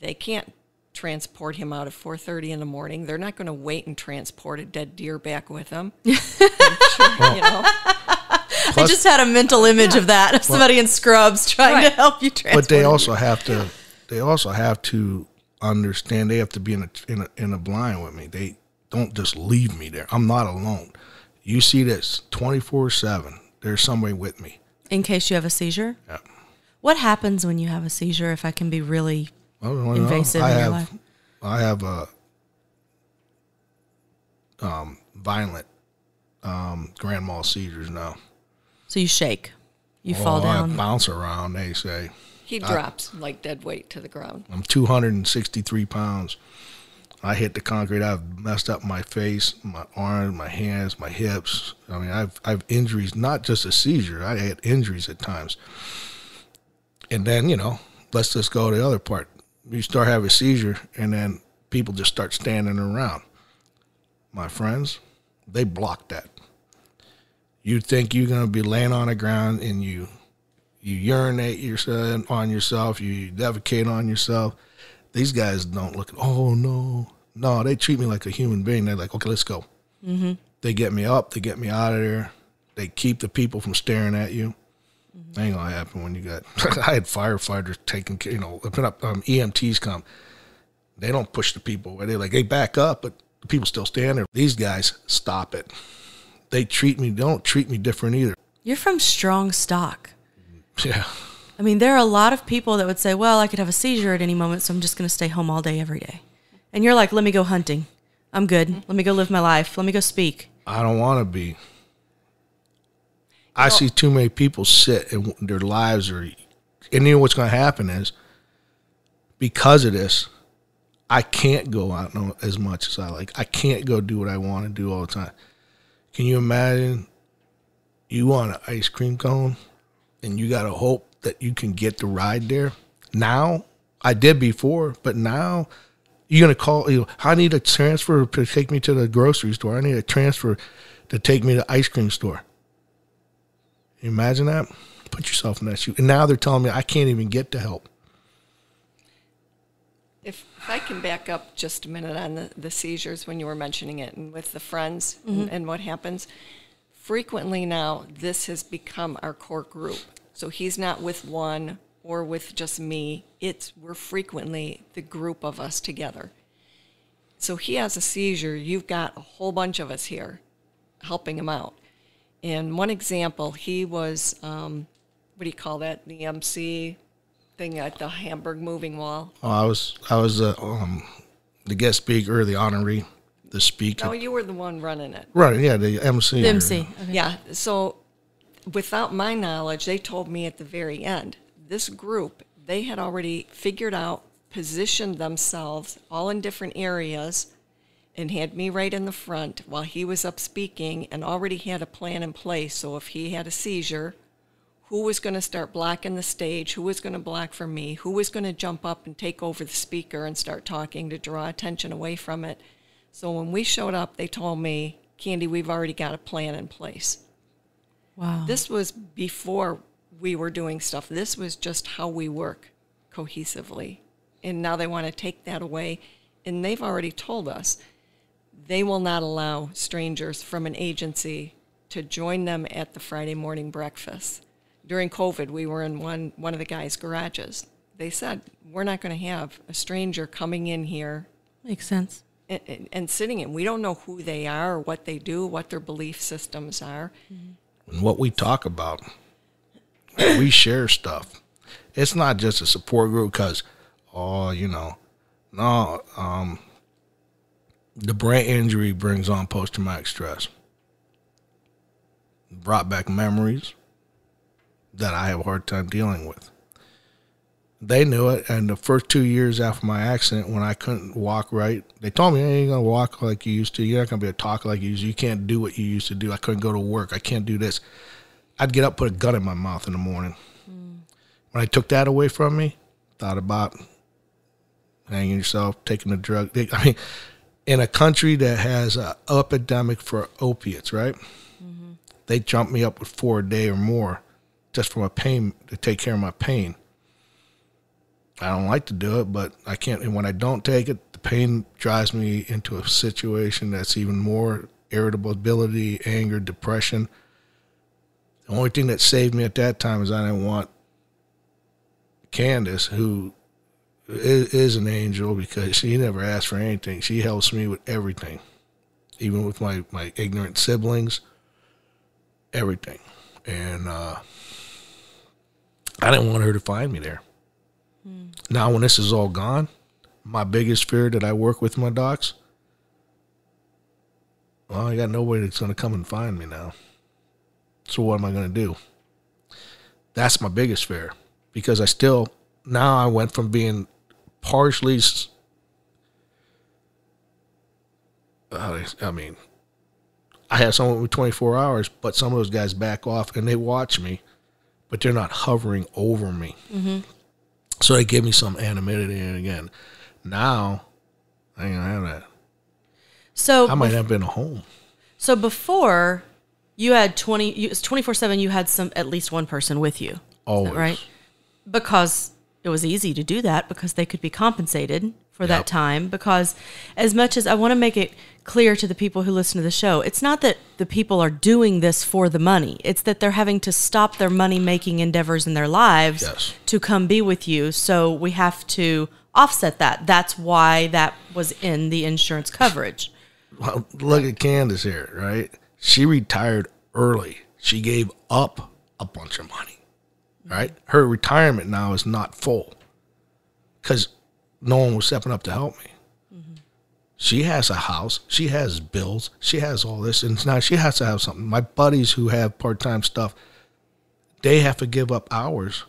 they can't transport him out at 4:30 in the morning. They're not going to wait and transport a dead deer back with them. I'm sure, you know. I just had a mental image of that of somebody in scrubs trying to help you transport. but they also have to they also have to understand they have to be in a in a in a blind with me they don't just leave me there i'm not alone you see this 24 7 there's somebody with me in case you have a seizure. yeah What happens when you have a seizure? If I can be really Well, well, invasive I in your have life. i have a um violent um grand mal seizures now so you shake, you Well, fall I down. bounce around they say He drops like dead weight to the ground. I'm 263 pounds. I hit the concrete. I've messed up my face, my arms, my hands, my hips. I mean, I've I've injuries, not just a seizure. I had injuries at times. And then you know, let's just go to the other part. You start having a seizure, and then people just start standing around. My friends, they block that. You think you're gonna be laying on the ground and you you urinate yourself on yourself, you defecate on yourself. These guys don't look. Oh no, no, they treat me like a human being. They're like, okay, let's go. Mm-hmm. They get me up. They get me out of there. They keep the people from staring at you. That ain't gonna happen when you got. I had firefighters taking, you know, put up um, EMTs come. They don't push the people away. They're like, hey, back up, but the people still stand there. These guys stop it. They treat me. They don't treat me different either. You're from strong stock. Yeah. I mean, there are a lot of people that would say, "Well, I could have a seizure at any moment, so I'm just going to stay home all day every day." And you're like, "Let me go hunting. I'm good. Mm-hmm. Let me go live my life. Let me go speak." I don't want to be. I see too many people sit and their lives are, and you know what's going to happen is because of this, I can't go out as much as I like. I can't go do what I want to do all the time. Can you imagine? You want an ice cream cone, and you got to hope that you can get the ride there. Now, I did before, but now you're gonna call. You know, I need a transfer to take me to the grocery store. I need a transfer to take me to the ice cream store. You imagine that? Put yourself in that shoe. And now they're telling me I can't even get the help. If, if I can back up just a minute on the, the seizures when you were mentioning it and with the friends and, mm-hmm. and what happens, frequently now this has become our core group. So he's not with one or with just me. It's we're frequently the group of us together. So he has a seizure. You've got a whole bunch of us here helping him out. And one example, he was, um, what do you call that? The MC thing at the Hamburg Moving Wall. Oh, I was I was uh, um, the guest speaker, the honoree, the speaker. No, you were the one running it. right? Yeah, the MC. The MC. Okay. Yeah. So, without my knowledge, they told me at the very end, this group, they had already figured out, positioned themselves all in different areas, and had me right in the front while he was up speaking and already had a plan in place. So, if he had a seizure, who was going to start blocking the stage, who was going to block for me, who was going to jump up and take over the speaker and start talking to draw attention away from it. So when we showed up, they told me, Candy, we've already got a plan in place. Wow. This was before we were doing stuff. This was just how we work cohesively. And now they want to take that away. And they've already told us they will not allow strangers from an agency to join them at the Friday morning breakfast. During COVID, we were in one, one of the guys' garages. They said, We're not going to have a stranger coming in here Makes sense. and, and, and sitting in. We don't know who they are or what they do, what their belief systems are. Mm-hmm. And what we talk about. we share stuff. It's not just a support group because, oh, you know, no. Um, the brain injury brings on post traumatic stress. Brought back memories that I have a hard time dealing with. They knew it, and the first two years after my accident, when I couldn't walk right, they told me, "Hey, you ain't gonna walk like you used to. You're not gonna be a talker like you used to. You can't do what you used to do. I couldn't go to work. I can't do this." I'd get up, put a gun in my mouth in the morning. When I took that away from me, thought about hanging yourself, taking a drug. I mean, in a country that has an epidemic for opiates, right? Mm-hmm. They jump me up with four a day or more. just for my pain to take care of my pain. I don't like to do it, but I can't. And when I don't take it, the pain drives me into a situation that's even more irritability, anger, depression. The only thing that saved me at that time is I didn't want Candace, who is, is an angel because she never asked for anything. She helps me with everything, even with my, my ignorant siblings, everything. And uh, I didn't want her to find me there. Now, when this is all gone, my biggest fear that I work with my docs, well, I got nobody that's going to come and find me now. So what am I going to do? That's my biggest fear because I still now I went from being partially. I mean, I have someone with 24 hours, but some of those guys back off and they watch me, but they're not hovering over me. Mm-hmm. So they give me some anonymity. Again, now I ain't gonna have that. So I might have been a home. So before you had 20 you, it's 24/7 you had some at least one person with you. Always. Right? Because it was easy to do that because they could be compensated for that time because as much as I want to make it clear to the people who listen to the show, it's not that the people are doing this for the money. It's that they're having to stop their money making endeavors in their lives Yes. to come be with you. So we have to offset that. That's why that was in the insurance coverage. Well, look at Candace here, right? She retired early. She gave up a bunch of money, right? Her retirement now is not full because no one was stepping up to help me. She has a house. She has bills. She has all this, and now she has to have something. My buddies who have part time stuff, they have to give up hours,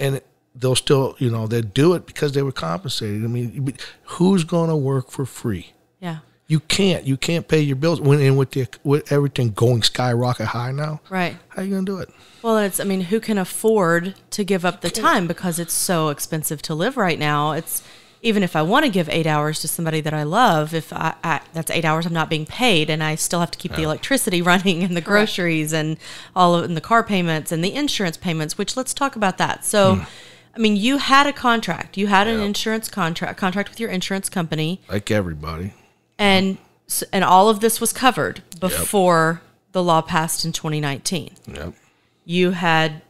and they'll still, you know, they do it because they were compensated. I mean, who's going to work for free? Yeah. You can't. You can't pay your bills when and with the with everything going skyrocket high now. Right. How are you gonna do it? Well, it's, I mean, who can afford to give up the time because it's so expensive to live right now? It's, even if I want to give eight hours to somebody that I love, if I, I that's eight hours I'm not being paid, and I still have to keep the electricity running and the groceries and all of and the car payments and the insurance payments. Which let's talk about that. So, hmm. I mean, you had a contract, you had an insurance contract, contract with your insurance company, Like everybody. And and all of this was covered before the law passed in 2019 Yep. you had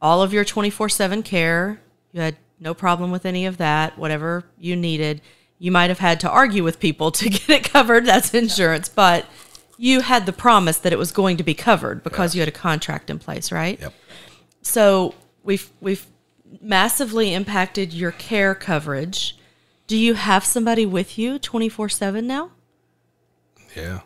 all of your 24/7 care. You had no problem with any of that whatever you needed. You might have had to argue with people to get it covered that's insurance but you had the promise that it was going to be covered because you had a contract in place right? Yep. so we've we've massively impacted your care coverage do you have somebody with you 24/7 now Yeah.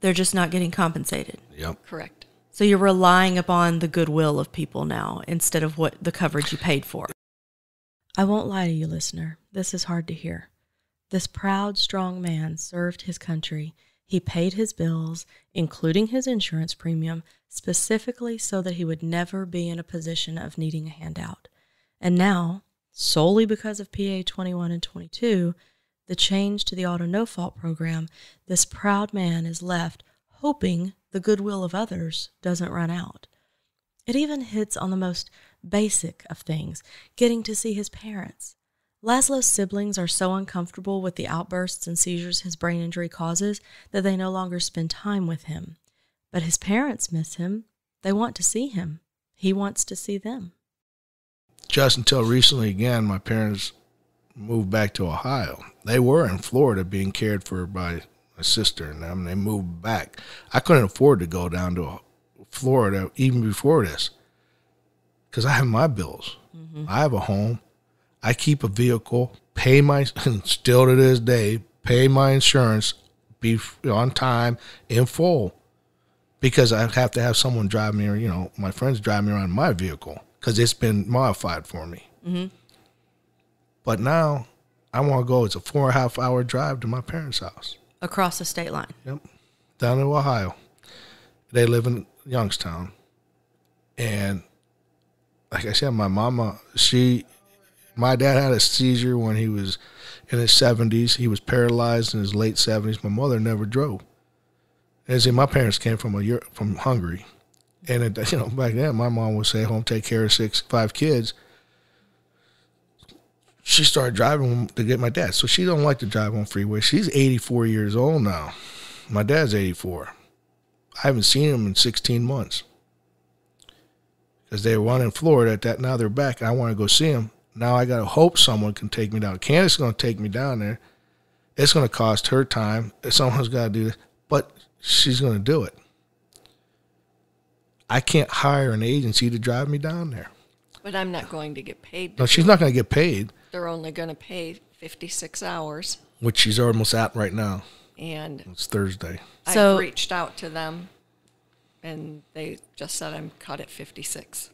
they're just not getting compensated Yep. Correct. So you're relying upon the goodwill of people now instead of what the coverage you paid for. I won't lie to you, listener. This is hard to hear. This proud, strong man served his country. He paid his bills, including his insurance premium, specifically so that he would never be in a position of needing a handout. And now, solely because of PA 21 and 22, the change to the auto no fault program, this proud man is left hoping the goodwill of others doesn't run out. It even hits on the most basic of things getting to see his parents. Laszlo's siblings are so uncomfortable with the outbursts and seizures his brain injury causes that they no longer spend time with him. But his parents miss him. They want to see him. He wants to see them. Just until recently, again, my parents moved back to Ohio. They were in Florida being cared for by my sister and them. They moved back. I couldn't afford to go down to Florida even before this because I have my bills. Mm-hmm. I have a home. I keep a vehicle, pay my, still to this day, pay my insurance, be on time, in full, because I have to have someone drive me, or, you know, my friends drive me around in my vehicle because it's been modified for me. Mm-hmm. But now I want to go. It's a four and a half hour drive to my parents' house. Across the state line. Yep. Down in Ohio. They live in Youngstown. And like I said, my mama, she, my dad had a seizure when he was in his 70s. He was paralyzed in his late 70s. My mother never drove. As in, my parents came from a from Hungary, And it, you know, back then, my mom would stay home, take care of six, five kids. She started driving to get my dad, so she don't like to drive on freeway. She's 84 years old now. My dad's 84. I haven't seen him in 16 months because they were one in Florida. At that now they're back. And I want to go see him. Now I gotta hope someone can take me down. Candace is gonna take me down there. It's gonna cost her time. Someone's got to do this, but she's gonna do it. I can't hire an agency to drive me down there. But I'm not going to get paid. No, she's not going to get paid, They're only going to pay 56 hours. which she's almost at right now. And It's Thursday. So- I've reached out to them and they just said I'm cut at 56.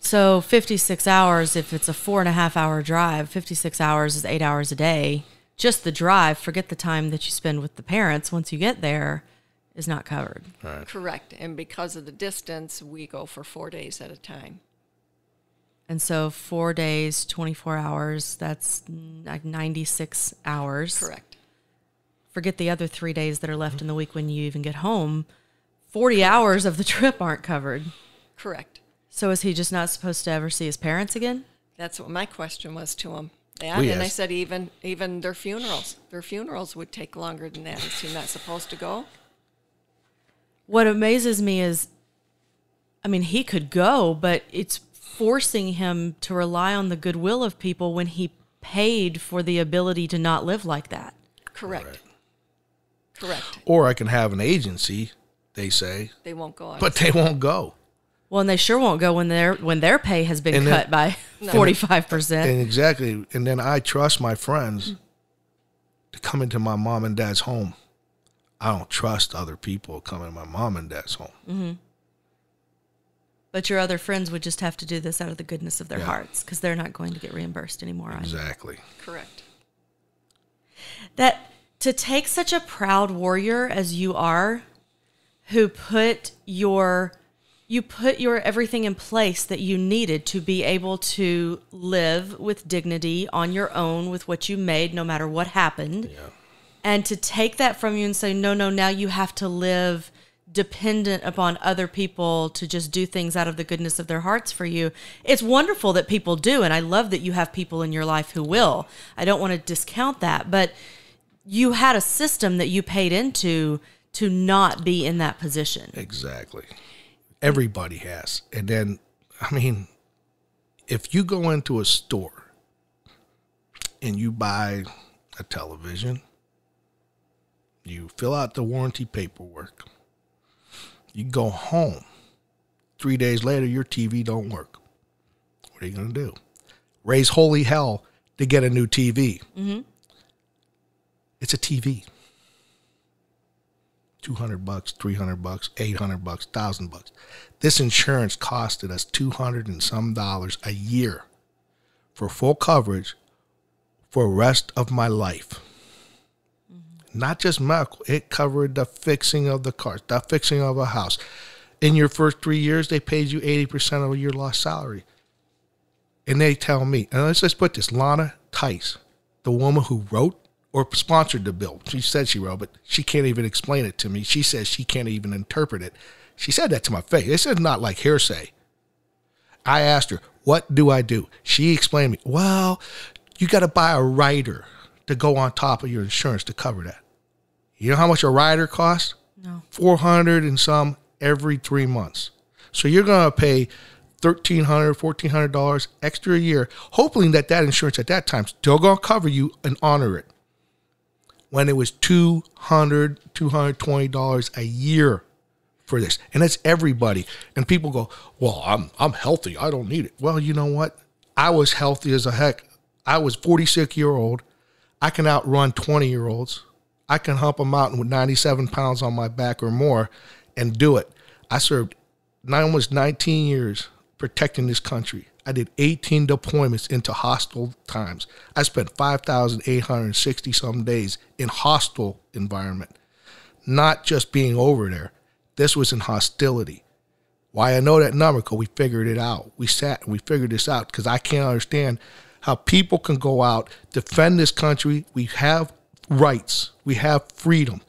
So 56 hours, if it's a four and a half hour drive, 56 hours is eight hours a day. Just the drive, forget the time that you spend with the parents once you get there, is not covered. Correct. And because of the distance, we go for four days at a time. And so four days, 24 hours, that's like 96 hours. Correct. Forget the other three days that are left in the week when you even get home. 40 hours of the trip aren't covered. Correct. So is he just not supposed to ever see his parents again? That's what my question was to him. Yeah, We and I said even even their funerals, their funerals would take longer than that. Is he not supposed to go? What amazes me is, I mean, he could go, but it's forcing him to rely on the goodwill of people when he paid for the ability to not live like that. Correct. Correct. Or I can have an agency, they say, They won't go but they won't go. Well, and they sure won't go when their when their pay has been And then- cut by forty five percent. And exactly. And then I trust my friends to come into my mom and dad's home. I don't trust other people coming to my mom and dad's home. Mm-hmm. But your other friends would just have to do this out of the goodness of their Yeah. hearts because they're not going to get reimbursed anymore. either. Exactly. Correct. that to take such a proud warrior as you are who put your you put your everything in place that you needed to be able to live with dignity on your own with what you made no matter what happened Yeah. And to take that from you and say no no now you have to live dependent upon other people to just do things out of the goodness of their hearts for you it's wonderful that people do and i love that you have people in your life who will i don't want to discount that but you had a system that you paid into to not be in that position Exactly. Everybody has. And then, I mean, if you go into a store and you buy a television, you fill out the warranty paperwork, you go home. Three days later, your TV don't work. What are you going to do? Raise holy hell to get a new TV. Mm-hmm. It's a TV. 200 bucks, 300 bucks, 800 bucks, 1000 bucks. This insurance costed us 200 and some dollars a year for full coverage for the rest of my life. Not just medical, it covered the fixing of the cars, the fixing of a house. In your first three years, they paid you 80% of your lost salary. And they tell me, and let's just put this Lana Theis, the woman who wrote or sponsored the bill. She said she wrote, but she can't even explain it to me. She says she can't even interpret it. She said that to my face. This is not like hearsay. I asked her, What do I do? She explained to me, Well, you got to buy a rider to go on top of your insurance to cover that. You know how much a rider costs? no 400 and some every three months. So you're going to pay $1,300, $1,400 extra a year, hoping that that insurance at that time still going to cover you and honor it. When it was $200, $220 a year for this. And that's everybody. And people go, well, I'm, I'm healthy. I don't need it. Well, you know what? I was healthy as a heck. I was 46 year old. I can outrun 20 year olds. I can hump a mountain with 97 pounds on my back or more and do it. I served almost 19 years protecting this country. I did 18 deployments into hostile times. I spent 5,860 some days in hostile environment, not just being over there. This was in hostility. Why I know that number? Because we figured it out. We sat and we figured this out because I can't understand how people can go out, defend this country. We have rights, we have freedom.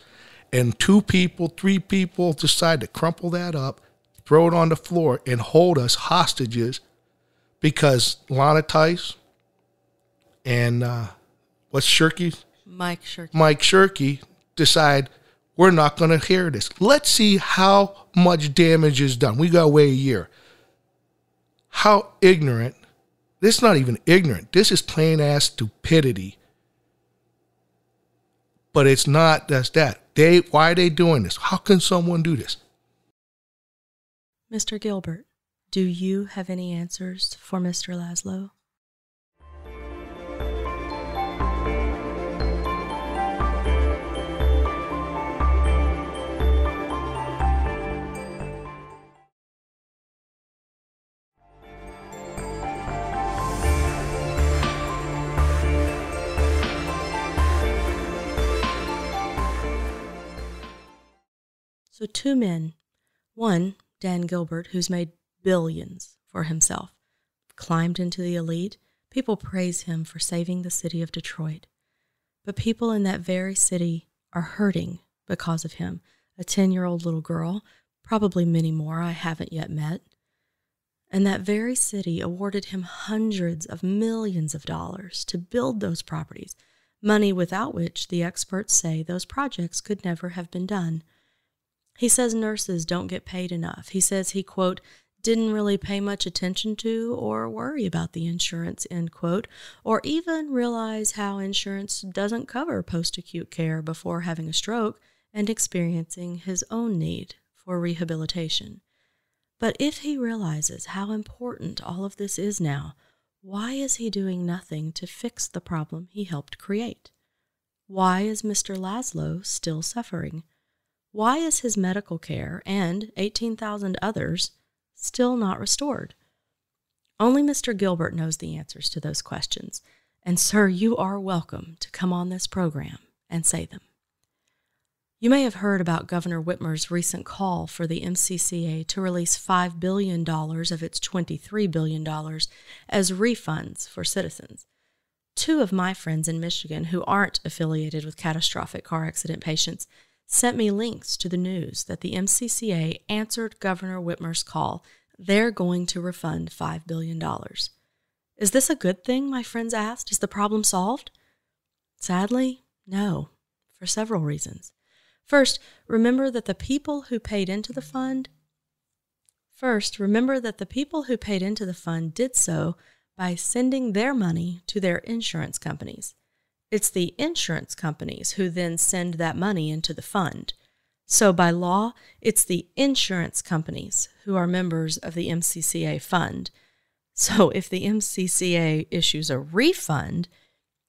And two people, three people decide to crumple that up, throw it on the floor, and hold us hostages because Lana Theis and uh, what's Shirkey? Mike Shirkey. Mike Shirkey decide we're not going to hear this. Let's see how much damage is done. We got away a year. How ignorant. This is not even ignorant. This is plain ass stupidity. But it's not that's that. They why are they doing this? How can someone do this? Mr. Gilbert, do you have any answers for Mr. Laszlo? So, two men. One, Dan Gilbert, who's made billions for himself, climbed into the elite. People praise him for saving the city of Detroit. But people in that very city are hurting because of him. A 10 year old little girl, probably many more I haven't yet met. And that very city awarded him hundreds of millions of dollars to build those properties, money without which the experts say those projects could never have been done. He says nurses don't get paid enough. He says he, quote, didn't really pay much attention to or worry about the insurance, end quote, or even realize how insurance doesn't cover post acute care before having a stroke and experiencing his own need for rehabilitation. But if he realizes how important all of this is now, why is he doing nothing to fix the problem he helped create? Why is Mr. Laszlo still suffering? Why is his medical care and 18,000 others still not restored? Only Mr. Gilbert knows the answers to those questions. And, sir, you are welcome to come on this program and say them. You may have heard about Governor Whitmer's recent call for the MCCA to release $5 billion of its $23 billion as refunds for citizens. Two of my friends in Michigan who aren't affiliated with catastrophic car accident patients sent me links to the news that the MCCA answered Governor Whitmer's call. They're going to refund $5 billion. Is this a good thing? My friends asked. Is the problem solved? Sadly, no, for several reasons. First, remember that the people who paid into the fund First, remember that the people who paid into the fund did so by sending their money to their insurance companies. It's the insurance companies who then send that money into the fund. So by law, it's the insurance companies who are members of the MCCA fund. So if the MCCA issues a refund,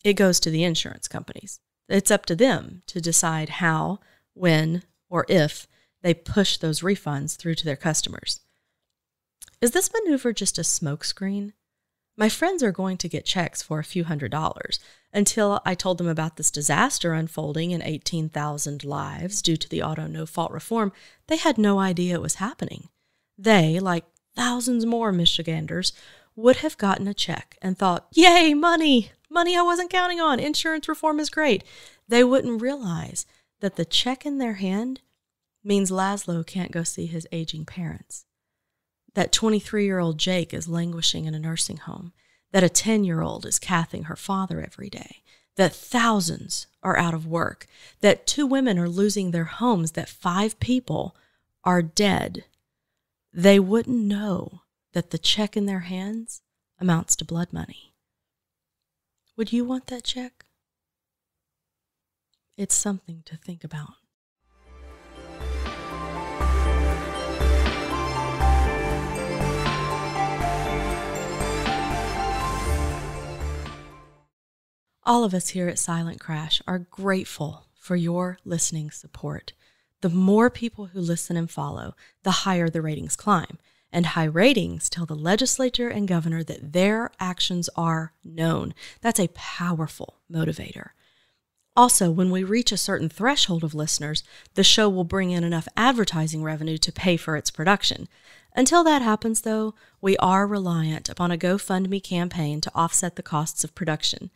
it goes to the insurance companies. It's up to them to decide how, when, or if they push those refunds through to their customers. Is this maneuver just a smokescreen? My friends are going to get checks for a few hundred dollars. Until I told them about this disaster unfolding in 18,000 lives due to the auto no fault reform, they had no idea it was happening. They, like thousands more Michiganders, would have gotten a check and thought, Yay, money! Money I wasn't counting on. Insurance reform is great. They wouldn't realize that the check in their hand means Laszlo can't go see his aging parents that 23 year old Jake is languishing in a nursing home, that a 10 year old is cathing her father every day, that thousands are out of work, that two women are losing their homes, that five people are dead, they wouldn't know that the check in their hands amounts to blood money. Would you want that check? It's something to think about. All of us here at Silent Crash are grateful for your listening support. The more people who listen and follow, the higher the ratings climb. And high ratings tell the legislature and governor that their actions are known. That's a powerful motivator. Also, when we reach a certain threshold of listeners, the show will bring in enough advertising revenue to pay for its production. Until that happens, though, we are reliant upon a GoFundMe campaign to offset the costs of production.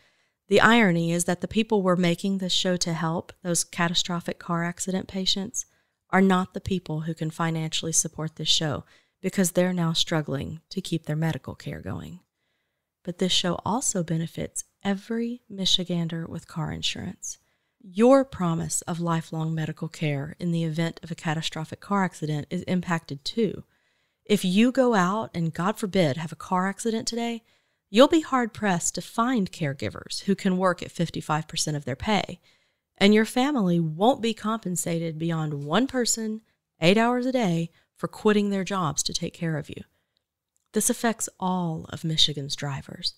The irony is that the people we're making this show to help, those catastrophic car accident patients, are not the people who can financially support this show because they're now struggling to keep their medical care going. But this show also benefits every Michigander with car insurance. Your promise of lifelong medical care in the event of a catastrophic car accident is impacted too. If you go out and, God forbid, have a car accident today, you'll be hard pressed to find caregivers who can work at 55% of their pay, and your family won't be compensated beyond one person, eight hours a day, for quitting their jobs to take care of you. This affects all of Michigan's drivers.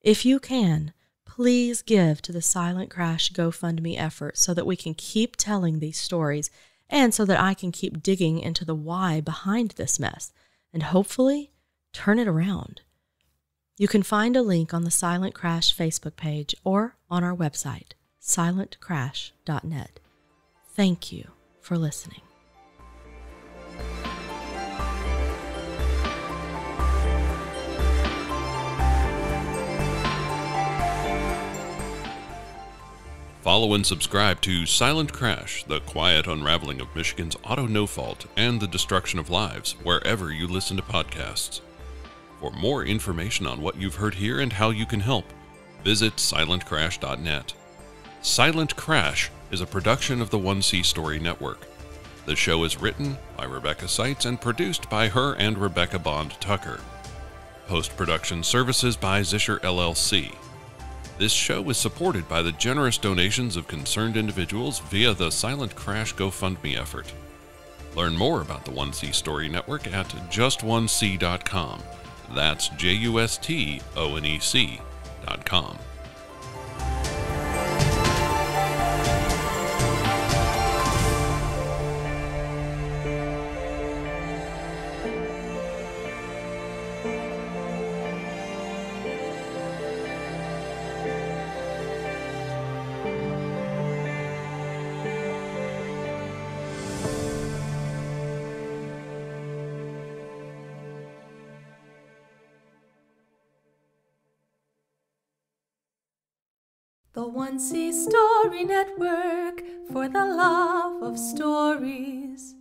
If you can, please give to the Silent Crash GoFundMe effort so that we can keep telling these stories and so that I can keep digging into the why behind this mess and hopefully turn it around. You can find a link on the Silent Crash Facebook page or on our website, silentcrash.net. Thank you for listening. Follow and subscribe to Silent Crash, the quiet unraveling of Michigan's auto no fault and the destruction of lives, wherever you listen to podcasts. For more information on what you've heard here and how you can help, visit silentcrash.net. Silent Crash is a production of the 1C Story Network. The show is written by Rebecca Seitz and produced by her and Rebecca Bond Tucker. Post production services by Zischer LLC. This show is supported by the generous donations of concerned individuals via the Silent Crash GoFundMe effort. Learn more about the 1C Story Network at just1c.com. That's J U S T O N E C.com. The One C Story Network for the love of stories.